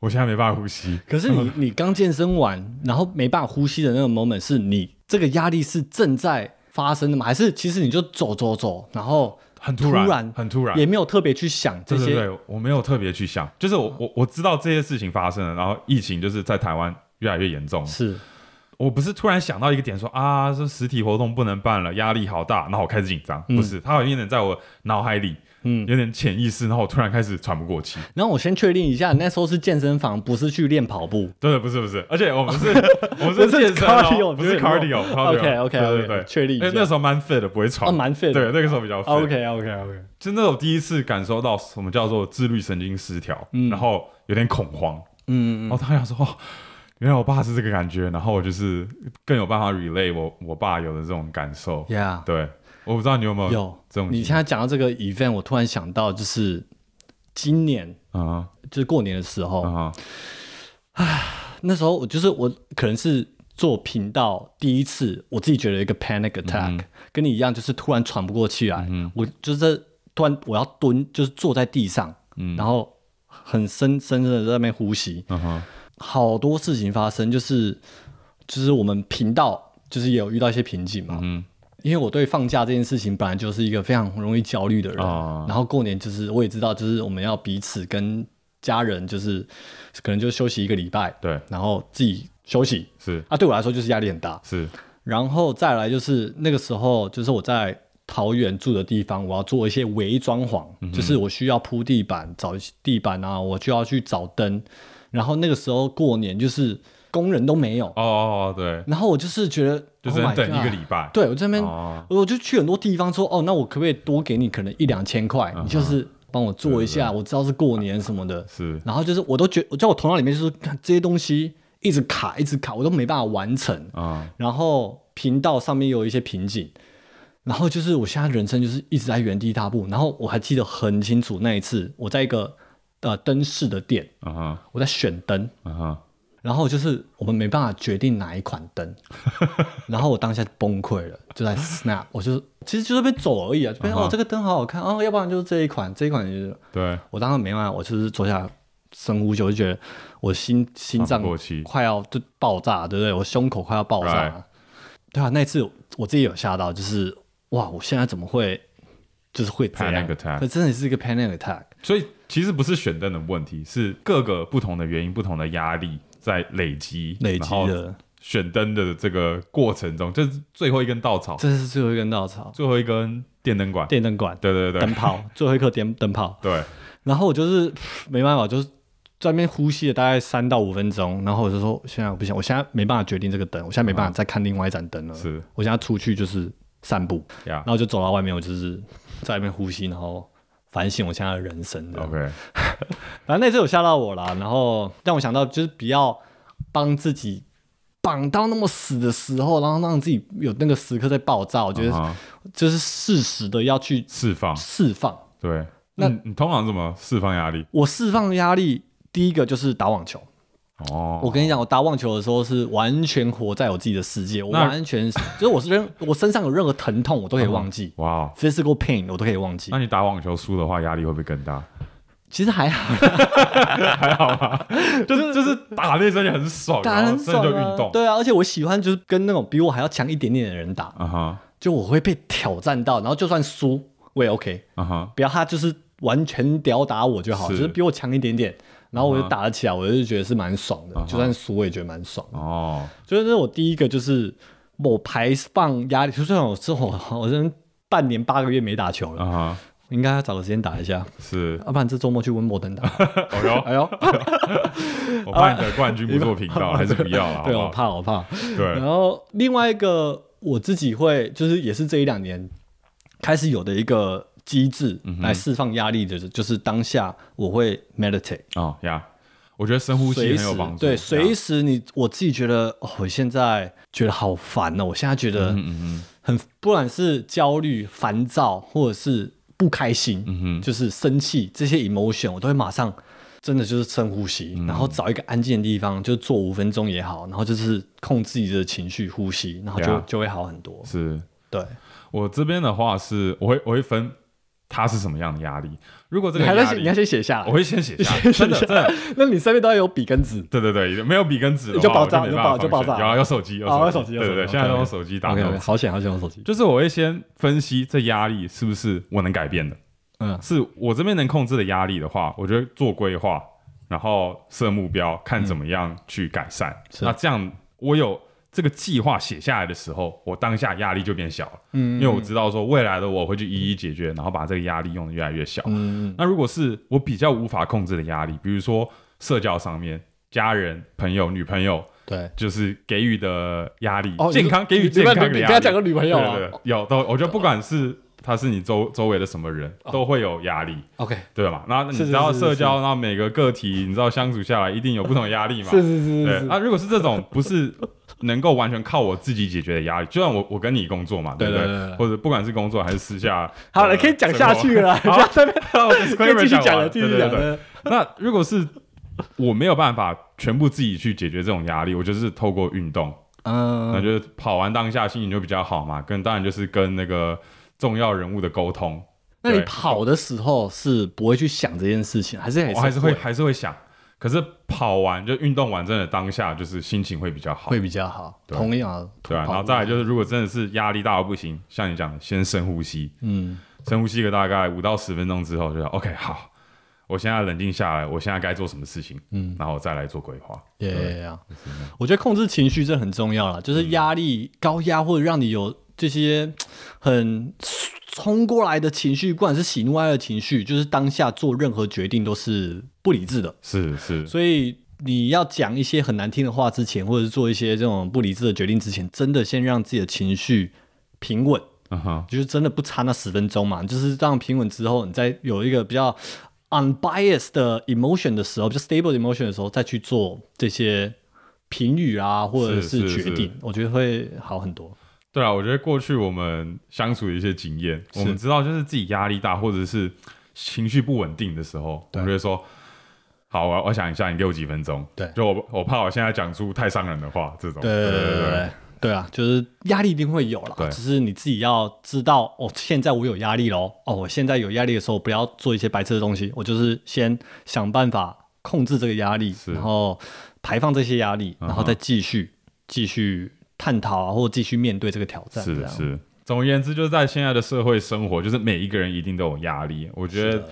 我现在没办法呼吸。可是你 你刚健身完，然后没办法呼吸的那个 moment，是你这个压力是正在发生的吗？还是其实你就走走走，然后很突然，突然很突然，也没有特别去想这些？对对对，我没有特别去想，就是我我我知道这些事情发生了，然后疫情就是在台湾越来越严重。是我不是突然想到一个点说啊，这实体活动不能办了，压力好大，然后我开始紧张。不是，它好像有点在我脑海里，嗯有点潜意识，然后我突然开始喘不过气。然后我先确定一下，那时候是健身房，不是去练跑步。对对，不是不是，而且我们是，我们不是是健身 cardio，哦，不是不是 cardio。OK，OK，OK，对对对，确定一下因为那时候蛮 fit 的，不会喘。哦，蛮 fit 对，那个时候比较 fit。OK OK OK，就那种第一次感受到什么叫做自律神经失调，嗯然后有点恐慌。嗯嗯然后他想说，哦，原来我爸是这个感觉，然后我就是更有办法 relay 我我爸有的这种感受。，Yeah，对，我不知道你有没有有。这种。你现在讲到这个 event，我突然想到，就是今年啊就是过年的时候，啊那时候我就是我可能是做频道第一次，我自己觉得一个 panic attack，、跟你一样，就是突然喘不过气来，嗯我就是突然我要蹲，就是坐在地上，嗯。然后很深深深的在那边呼吸，嗯哼好多事情发生，就是就是我们频道就是也有遇到一些瓶颈嘛，嗯因为我对放假这件事情本来就是一个非常容易焦虑的人，哦。然后过年就是我也知道，就是我们要彼此跟家人就是可能就休息一个礼拜，对。然后自己休息。是。啊，对我来说就是压力很大。是。然后再来就是那个时候，就是我在桃园住的地方，我要做一些微装潢，就是我需要铺地板、找地板啊，我就要去找灯。然后那个时候过年就是工人都没有，哦哦对，然后我就是觉得就是 oh 等一个礼拜。对我这边哦。我就去很多地方说，哦，那我可不可以多给你可能一两千块？嗯你就是帮我做一下，我知道是过年什么的。是。然后就是我都觉我在我头脑里面就是看这些东西一直卡，一直卡，我都没办法完成。啊然后频道上面也有一些瓶颈，然后就是我现在人生就是一直在原地踏步。然后我还记得很清楚那一次，我在一个呃灯饰的店，我在选灯，然后就是我们没办法决定哪一款灯，然后我当下崩溃了，就在 Snap，我就其实就是被走而已啊，这边、哦这个灯好好看哦，要不然就是这一款，这一款就是对，我当时没办法，我就是坐下深呼吸，我就觉得我心心脏快要就爆炸，对不对？我胸口快要爆炸。对啊，那一次我自己有吓到，就是哇，我现在怎么会就是会这样可真的是一个 panic attack。所以其实不是选灯的问题，是各个不同的原因、不同的压力在累积，累积的，选灯的这个过程中，就是最后一根稻草，这是最后一根稻草，最后一根电灯管。电灯管、对对对灯泡，最后一颗电灯泡。对，然后我就是没办法，就是在那边呼吸了大概三到五分钟，然后我就说现在我不行，我现在没办法决定这个灯，我现在没办法再看另外一盏灯了。是我现在出去就是散步，呀然。后就走到外面，我就是在外面呼吸，然后反省我现在的人生的。OK，反正那次有吓到我啦，然后让我想到就是不要帮自己绑到那么死的时候，然后让自己有那个时刻在暴躁。我觉得就是适时的要去释放。释放。对，那那你通常怎么释放压力？我释放压力，第一个就是打网球。哦，我跟你讲，我打网球的时候是完全活在我自己的世界，我完全是 就是我是任我身上有任何疼痛我都可以忘记、哇。哦，physical pain 我都可以忘记。那。你打网球输的话，压力会不会更大？其实还好，还好吧，就是就是打那阵也很爽，打很爽啊。就运动。对啊，而且我喜欢就是跟那种比我还要强一点点的人打，啊哈。就我会被挑战到，然后就算输我也 OK，啊哈，不要他就是完全吊打我就好，是。就是比我强一点点，然后我就打了起来，我就觉得是蛮爽的就算输我也觉得蛮爽的。哦，所以这是我第一个就是我排放压力，就算我之后我真半年八个月没打球了，应该要找个时间打一下，是，要不然这周末去温伯登打。哎呦，哎呦，我怕你的冠军不做频道，还是不要了，好？对我？怕我怕。对。然，后另外一个我自己会就是也是这一两年开始有的一个机制嗯来释放压力的，就是当下我会 meditate，哦呀，我觉得深呼吸很有帮助。对，随时你我自己觉得哦，我现在觉得好烦哦，我现在觉得嗯嗯很不管是焦虑、烦躁，或者是不开心，就是生气这些 emotion，我都会马上真的就是深呼吸，嗯。然后找一个安静的地方，就坐五分钟也好，然后就是控制自己的情绪呼吸，然后就就会好很多。是。对，我这边的话是，我会我会分它是什么样的压力。如果这个压力你还在你要，先写下来，我会先写下，真的真的，那你身边都要有笔跟纸。对对对，没有笔跟纸就爆炸我没办法就爆就爆炸放有啊有手机，哦有有手机有手机对对对，现在都用手机打。好险好险，用手机。就是我会先分析这压力是不是我能改变的，嗯是我这边能控制的压力的话，我觉得做规划，然后设目标，看怎么样去改善。是那这样我有这个计划写下来的时候，我当下压力就变小了，嗯因为我知道说未来的我会去一一解决，然后把这个压力用的越来越小。嗯那如果是我比较无法控制的压力，比如说社交上面，家人、朋友、女朋友，对。就是给予的压力，哦，健康给予你健康的压力。你不要讲个女朋友啊对对对，有都，我觉得不管是他是你周周围的什么人，都会有压力，OK，对吧？那你知道社交，那每个个体，你知道相处下来一定有不同的压力嘛？是是。是是，那如果是这种不是能够完全靠我自己解决的压力，就算我我跟你工作嘛，不对不对？对或者不管是工作还是私下，好了，呃可以讲下去了 好可以 继续讲了，继续讲。那如果是我没有办法全部自己去解决这种压力，我就是透过运动，嗯。那嗯，就是跑完当下心情就比较好嘛。跟当然就是跟那个重要人物的沟通，那你跑的时候是不会去想这件事情，还是我还是会？还是会想，可是跑完就运动完真的当下就是心情会比较好，会比较好？同样，对啊。然后再来就是，如果真的是压力大到不行，像你讲的，先深呼吸，嗯，深呼吸个大概五到十分钟之后，就 OK 好，我现在冷静下来，我现在该做什么事情，嗯。然后再来做规划。也也也，我觉得控制情绪这很重要了，就是压力、高压或者让你有这些很冲过来的情绪，不管是喜怒哀乐情绪，就是当下做任何决定都是不理智的。是是，所以你要讲一些很难听的话之前，或者是做一些这种不理智的决定之前，真的先让自己的情绪平稳，嗯哼，就是真的不差那十分钟嘛，就是让平稳之后，你再有一个比较 unbiased 的 emotion 的时候，就 stable emotion 的时候，再去做这些评语啊，或者是是决定，我觉得会好很多。对啊，我觉得过去我们相处的一些经验，我们知道就是自己压力大或者是情绪不稳定的时候，我对们就会说好，我我想一下，你给我几分钟？对，就我我怕我现在讲出太伤人的话，这种。对对对对对。对啊，就是压力一定会有了，只是你自己要知道哦。现在我有压力喽，哦，我现在有压力的时候，不要做一些白痴的东西，我就是先想办法控制这个压力，然后排放这些压力，然后再继续继续探讨啊，或者继续面对这个挑战。是是，总而言之，就是在现在的社会生活，就是每一个人一定都有压力。我觉得。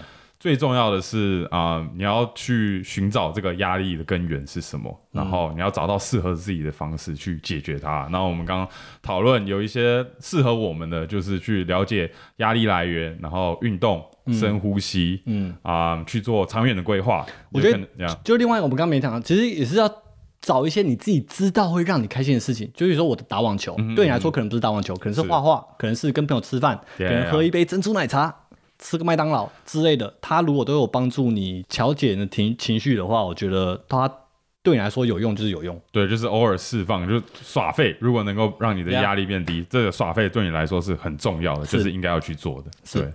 最重要的是啊，你要去寻找这个压力的根源是什么，然后你要找到适合自己的方式去解决它。那我们刚刚讨论有一些适合我们的，就是去了解压力来源，然后运动、深呼吸，嗯啊，去做长远的规划。我觉得就另外我们刚刚没讲到，其实也是要找一些你自己知道会让你开心的事情。就比如说我的打网球，对你来说可能不是打网球，可能是画画，可能是跟朋友吃饭，可能喝一杯珍珠奶茶。吃个麦当劳之类的，它如果都有帮助你调节你的情情绪的话，我觉得它对你来说有用就是有用。对，就是偶尔释放，就是耍废。如果能够让你的压力变低，这个耍废对你来说是很重要的，就是应该要去做的。对。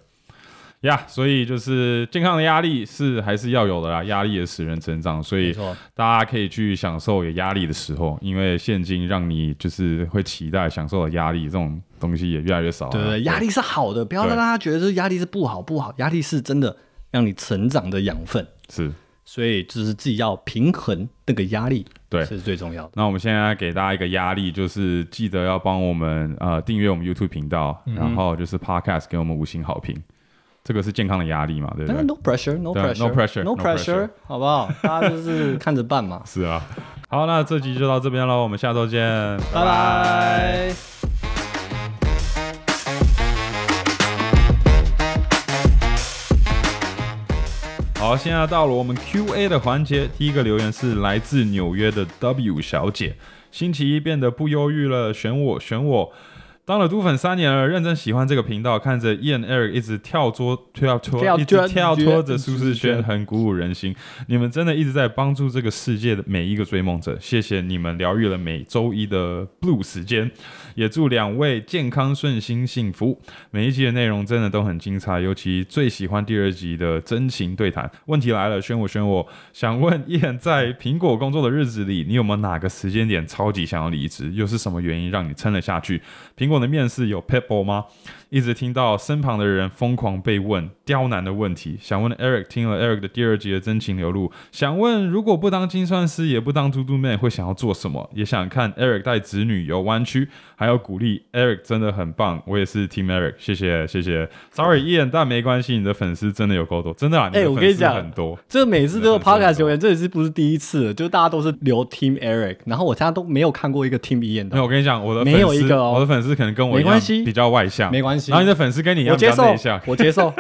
呀，所以就是健康的压力是还是要有的啦，压力也使人成长，所以大家可以去享受有压力的时候，因为现金让你就是会期待享受的压力这种东西也越来越少。对对，压力是好的，不要让大家觉得这压力是不好不好，压力是真的让你成长的养分。是，所以就是自己要平衡那个压力，对，这是最重要的。那我们现在给大家一个压力，就是记得要帮我们呃订阅我们 YouTube 频道，然后就是 Podcast 给我们五星好评。这个是健康的压力嘛？对不对？No pressure, no pressure, no pressure, no pressure，好不好？大家就是看着办嘛。是啊，好，那这集就到这边喽，我们下周见，拜拜。好，现在到了我们 Q&A 的环节，第一个留言是来自纽约的 W 小姐，星期一变得不忧郁了，选我，选我。当了毒粉三年了，认真喜欢这个频道，看着 Ian Eric 一直跳桌、跳脱、一直跳脱着舒适圈，很鼓舞人心。你们真的一直在帮助这个世界的每一个追梦者，谢谢你们疗愈了每周一的 Blue 时间。也祝两位健康顺心幸福。每一集的内容真的都很精彩，尤其最喜欢第二集的真情对谈。问题来了，宣我宣我，想问燕，在苹果工作的日子里，你有没有哪个时间点超级想要离职？又是什么原因让你撑了下去？苹果的面试有 people 吗？一直听到身旁的人疯狂被问刁难的问题，想问 Eric 听了 Eric 的第二集的真情流露，想问如果不当精算师，也不当嘟嘟妹，会想要做什么？也想看 Eric 带子女游湾区，还要鼓励 Eric 真的很棒。我也是 Team Eric，谢谢谢谢。Sorry Ian，但没关系，你的粉丝真的有够多，真的啊！哎，我跟你讲，很多，这每次都有 Podcast 留言，这也是不是第一次？就大家都是留 Team Eric，然后我现在都没有看过一个 Team Ian 的。没有，我跟你讲，我的没有一个哦，我的粉丝可能跟我没关系，比较外向，没关系。然后你的粉丝跟你。我接受，我接受。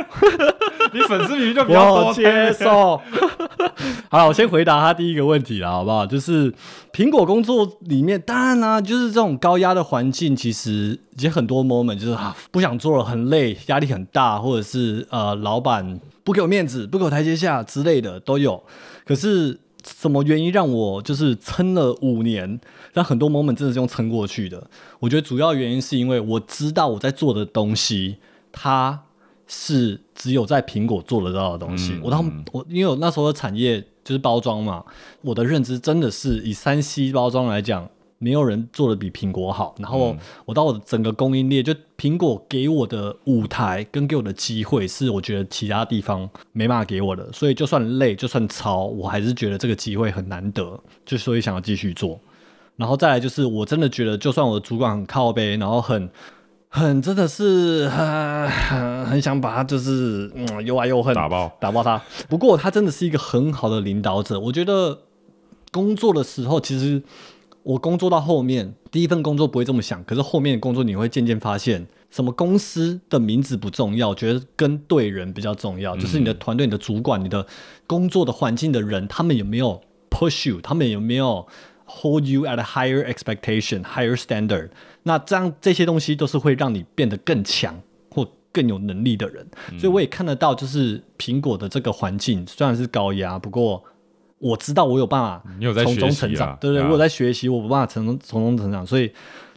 你粉丝名就比较多。接受。好了，我先回答他第一个问题了，好不好？就是苹果工作里面，当然啦，就是这种高压的环境，其实也很多 moment 就是啊，不想做了，很累，压力很大，或者是呃，老板不给我面子，不给我台阶下之类的都有。可是什么原因让我就是撑了五年？但很多 moment 真的是用撑过去的。我觉得主要原因是因为我知道我在做的东西，它是只有在苹果做得到的东西。我当我因为我那时候的产业就是包装嘛，我的认知真的是以三 C 包装来讲，没有人做的比苹果好。然后我到我的整个供应链，就苹果给我的舞台跟给我的机会，是我觉得其他地方没办法给我的。所以就算累，就算超，我还是觉得这个机会很难得，就所以想要继续做。然后再来就是，我真的觉得，就算我的主管很靠背，然后很 很真的是很很想把他就是嗯又爱又恨打爆打爆他。不过他真的是一个很好的领导者。我觉得工作的时候，其实我工作到后面，第一份工作不会这么想，可是后面的工作你会渐渐发现，什么公司的名字不重要，觉得跟对人比较重要，就是你的团队、你的主管、你的工作的环境的人，他们有没有 push you，他们有没有。Hold you at a higher expectation, higher standard。那这样这些东西都是会让你变得更强或更有能力的人。所以我也看得到，就是苹果的这个环境虽然是高压，不过我知道我有办法从中成长。对不对，我有在学习，我不办法从从中成长。所以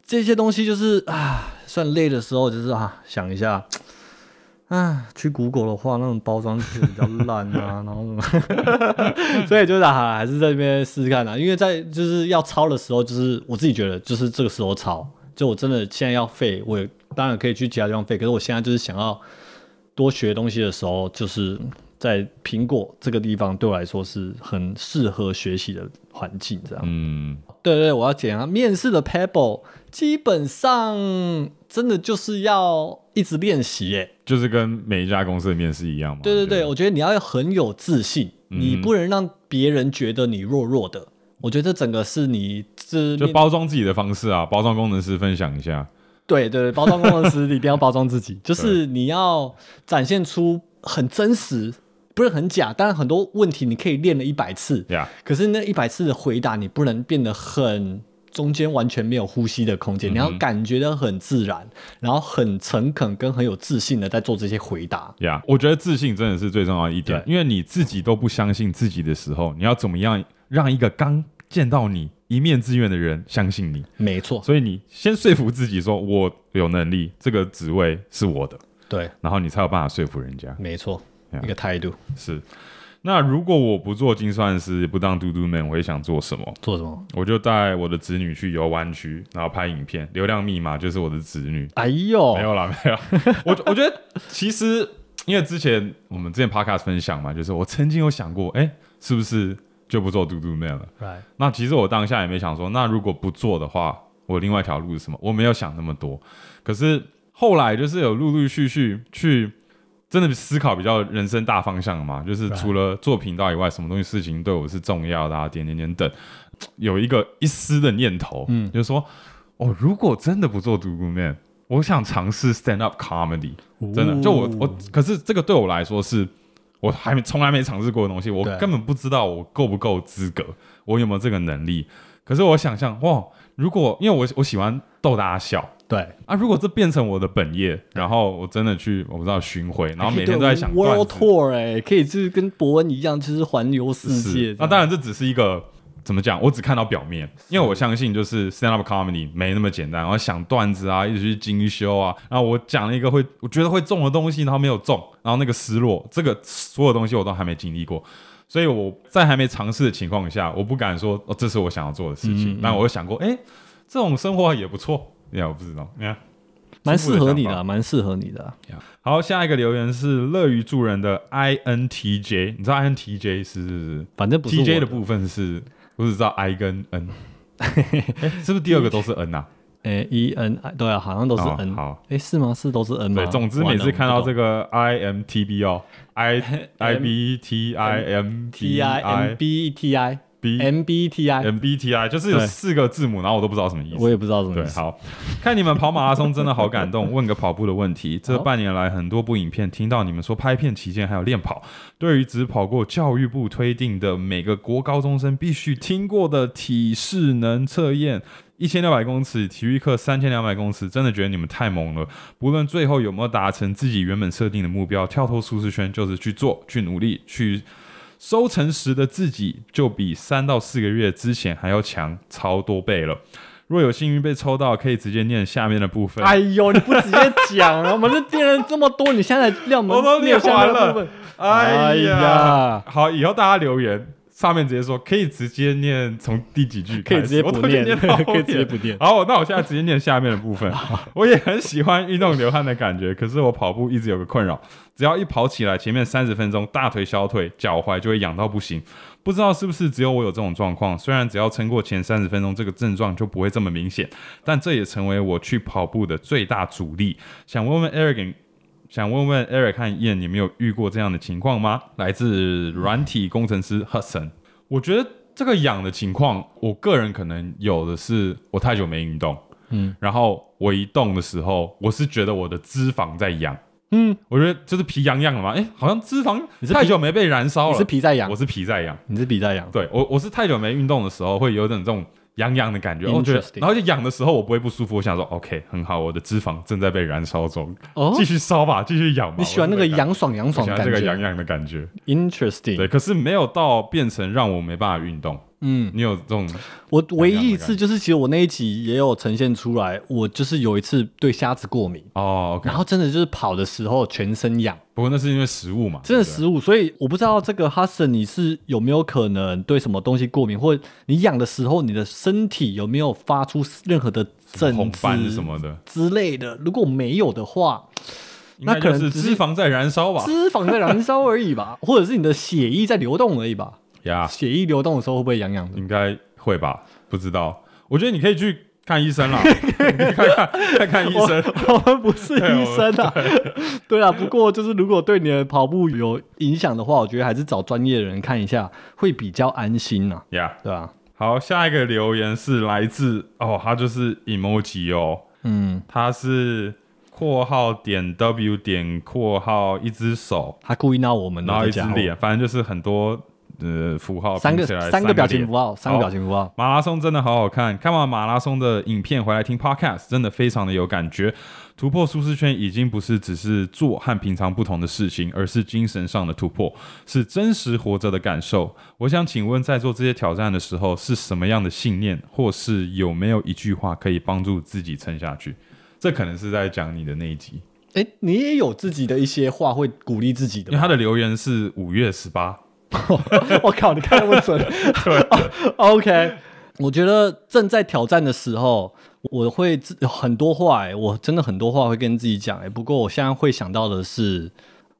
这些东西就是啊，算累的时候就是啊，想一下。啊，去 Google 的话，那种包装纸比较烂啊，然后什么，所以就是啊，还是在这边试试看啊。因为在就是要抄的时候，就是我自己觉得就是这个时候抄，就我真的现在要废，我也当然可以去其他地方废，可是我现在就是想要多学东西的时候，就是在苹果这个地方对我来说是很适合学习的环境，这样。嗯，对对，我要讲啊，面试的 Pebble 基本上真的就是要一直练习，耶。就是跟每一家公司的面试一样嘛。对对对，我觉得你要很有自信，你不能让别人觉得你弱弱的。我觉得这整个是你这就包装自己的方式啊，包装工程师分享一下。对对对，包装工程师 一定要包装自己，就是你要展现出很真实，不是很假。当然很多问题你可以练了一百次，呀，可是那一百次的回答你不能变得很。中间完全没有呼吸的空间，你要感觉到很自然，然后很诚恳跟很有自信的在做这些回答。呀，我觉得自信真的是最重要的一点，因为你自己都不相信自己的时候，你要怎么样让一个刚见到你一面之缘的人相信你？没错，所以你先说服自己说我有能力，这个职位是我的，对，然后你才有办法说服人家。没错，一个态度是。那如果我不做精算师，不当嘟嘟 man，我会想做什么？做什么？我就带我的子女去游湾区，然后拍影片。流量密码就是我的子女。哎呦，没有啦，没有。我我觉得其实，因为之前我们之前 podcast 分享嘛，就是我曾经有想过，哎，是不是就不做嘟嘟 man 了？那其实我当下也没想说，那如果不做的话，我另外一条路是什么？我没有想那么多。可是后来就是有陆陆续续去。真的思考比较人生大方向嘛，就是除了做频道以外，什么东西事情对我是重要的啊？点点点等，有一个一丝的念头，嗯，就是说，哦，如果真的不做独孤面，我想尝试 stand up comedy，真的，就我我，可是这个对我来说是我还没从来没尝试过的东西，我根本不知道我够不够资格，我有没有这个能力。可是我想象，哇，如果因为我我喜欢逗大家笑。对啊，如果这变成我的本业，然后我真的去我不知道巡回，然后每天都在想 World Tour，哎，可以就是跟伯恩一样，就是环游世界。那当然这只是一个怎么讲，我只看到表面，因为我相信就是 stand up comedy 没那么简单。然后想段子啊，一直去精修啊，然后我讲了一个会我觉得会中的东西，然后没有中，然后那个失落，这个所有东西我都还没经历过，所以我在还没尝试的情况下，我不敢说哦，这是我想要做的事情。但我有想过，哎，这种生活也不错。呀，我不知道，你看，蛮适合你的，蛮适合你的。好，下一个留言是乐于助人的 I N T J，你知道 I N T J 是？反正不是 T J 的部分是，我只知道 I 跟 N，是不是第二个都是 N 呐？哎，E N I 对啊，好像都是 N。好，哎，是吗？是都是 N 吗？对，总之每次看到这个 I M T B 哦，I I B T I M T I M B T I。B M B T I M B T I，就是有四个字母，然后我都不知道什么意思。我也不知道什么意思。对，好看你们跑马拉松真的好感动。问个跑步的问题，这半年来很多部影片听到你们说拍片期间还有练跑，对于只跑过教育部推定的每个国高中生必须听过的体适能测验，一千六百公尺体育课三千两百公尺，真的觉得你们太猛了。不论最后有没有达成自己原本设定的目标，跳脱舒适圈就是去做，去努力，去。收成时的自己就比三到四个月之前还要强超多倍了。若有幸运被抽到，可以直接念下面的部分。哎呦，你不直接讲啊？我们这店人这么多，你现在让我们念完了。哎呀，好，以后大家留言。上面直接说可以直接念从第几句，可以直接不念，可以直接不念。好，那我现在直接念下面的部分。我也很喜欢运动流汗的感觉，可是我跑步一直有个困扰，只要一跑起来，前面三十分钟大腿、小腿、脚踝就会痒到不行。不知道是不是只有我有这种状况？虽然只要撑过前三十分钟，这个症状就不会这么明显，但这也成为我去跑步的最大阻力。想问问 Eric。想问问 Eric 和 Ian，你们有遇过这样的情况吗？来自软体工程师 Hudson，我觉得这个痒的情况，我个人可能有的是我太久没运动，嗯，然后我一动的时候，我是觉得我的脂肪在痒，嗯，我觉得就是皮痒痒了嘛，哎，好像脂肪太久没被燃烧了，你是皮在痒，我是皮在痒，你是皮在痒，对我我是太久没运动的时候，会有点这种。痒痒的感觉，我觉得，然后就痒的时候我不会不舒服，我想说，OK，很好，我的脂肪正在被燃烧中，继续烧吧，继续痒吧。你喜欢那个痒爽痒爽，喜欢这个痒痒的感觉，Interesting。对，可是没有到变成让我没办法运动，嗯，你有这种？我唯一一次就是，其实我那一集也有呈现出来，我就是有一次对虾子过敏哦，然后真的就是跑的时候全身痒。不过那是因为食物嘛，真的食物，所以我不知道这个哈森你是有没有可能对什么东西过敏，或者你痒的时候你的身体有没有发出任何的疹子什么的之类的？如果没有的话，那可能是脂肪在燃烧吧，脂肪在燃烧而已吧，或者是你的血液在流动而已吧。呀，血液流动的时候会不会痒痒的？应该会吧，不知道。我觉得你可以去看医生啦，看看看看医生。我们不是医生啊。对啊，不过就是如果对你的跑步有影响的话，我觉得还是找专业的人看一下会比较安心呐。呀，对啊。好，下一个留言是来自哦，他就是 emoji 哦，嗯，他是括号点 w 点括号一只手，他故意闹我们，然后一只脸，反正就是很多。呃，符号三个三个表情符号，三个表情符号。马拉松真的好好看，看完马拉松的影片回来听 podcast，真的非常的有感觉。突破舒适圈已经不是只是做和平常不同的事情，而是精神上的突破，是真实活着的感受。我想请问，在做这些挑战的时候，是什么样的信念，或是有没有一句话可以帮助自己撑下去？这可能是在讲你的那一集。哎，你也有自己的一些话会鼓励自己的。因为他的留言是五月十八。我靠！你看那么准。OK，我觉得正在挑战的时候，我会很多话哎，我真的很多话会跟自己讲哎。不过我现在会想到的是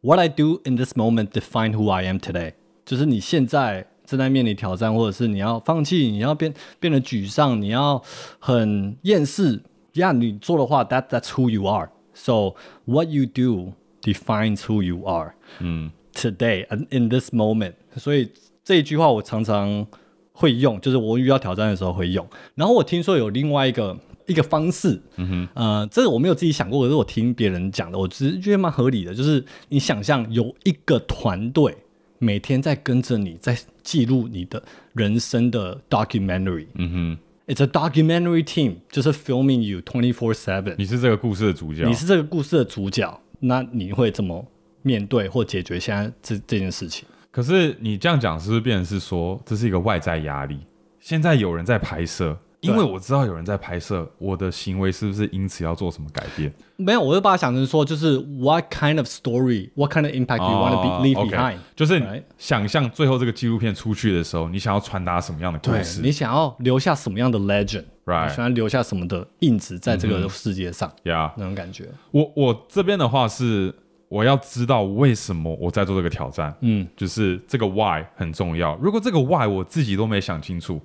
，What I do in this moment define who I am today。就是你现在正在面临挑战，或者是你要放弃，你要变变得沮丧，你要很厌世。呀，你做的话，That that's who you are。So what you do defines who you are。嗯。Today and in this moment，所以这一句话我常常会用，就是我遇到挑战的时候会用。然后我听说有另外一个一个方式，嗯哼，呃，这个我没有自己想过，可是我听别人讲的，我只是觉得蛮合理的。就是你想象有一个团队每天在跟着你，在记录你的人生的 documentary，嗯哼，It's a documentary team，就是 filming you twenty four seven。你是这个故事的主角，你是这个故事的主角，那你会怎么？面对或解决现在这这件事情，可是你这样讲是不是变成是说这是一个外在压力？现在有人在拍摄，因为我知道有人在拍摄，我的行为是不是因此要做什么改变？没有，我就把它想成说，就是 What kind of story, what kind of impact you want to leave behind？就是想象最后这个纪录片出去的时候，你想要传达什么样的故事？你想要留下什么样的 legend？Right？想要留下什么的印子在这个世界上？Yeah，那种感觉。我我这边的话是。我要知道为什么我在做这个挑战，嗯，就是这个 why 很重要。如果这个 why 我自己都没想清楚，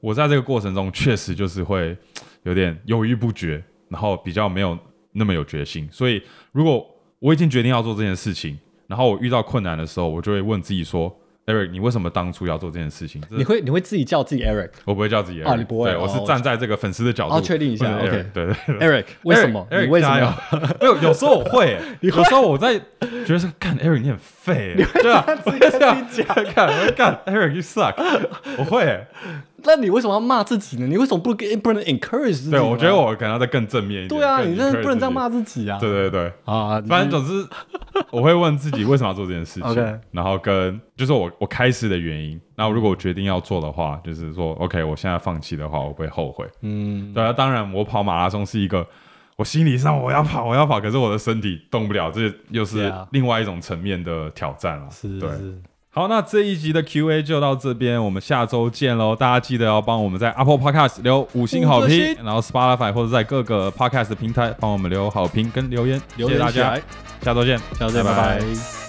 我在这个过程中确实就是会 有点犹豫不决，然后比较没有那么有决心。所以，如果我已经决定要做这件事情，然后我遇到困难的时候，我就会问自己说。Eric，你为什么当初要做这件事情？你会你会自己叫自己 Eric？我不会叫自己 Eric，你不会。我是站在这个粉丝的角度，确定一下。OK，对对。Eric，为什么？？Eric 为什么？有有时候我会，有时候我在觉得说，干 Eric 你很废，对啊，直接这样讲，看，看 Eric you suck，我会。那你为什么要骂自己呢？你为什么不跟不能 encourage 自己？对，我觉得我可能要再更正面一点。对啊，你真的不能这样骂自己啊！对对对，啊，反正总之，我会问自己为什么要做这件事情，然后跟就是我我开始的原因。那如果我决定要做的话，就是说 OK，我现在放弃的话，我不会后悔。嗯，对啊，当然我跑马拉松是一个，我心理上我要跑，我要跑，可是我的身体动不了，这又是另外一种层面的挑战了。是，对。好，那这一集的 Q&A 就到这边，我们下周见喽！大家记得要帮我们在 Apple Podcast 留五星好评，然后 Spotify 或者在各个 Podcast 平台帮我们留好评跟留言，谢谢大家，下周见，下周见，拜拜。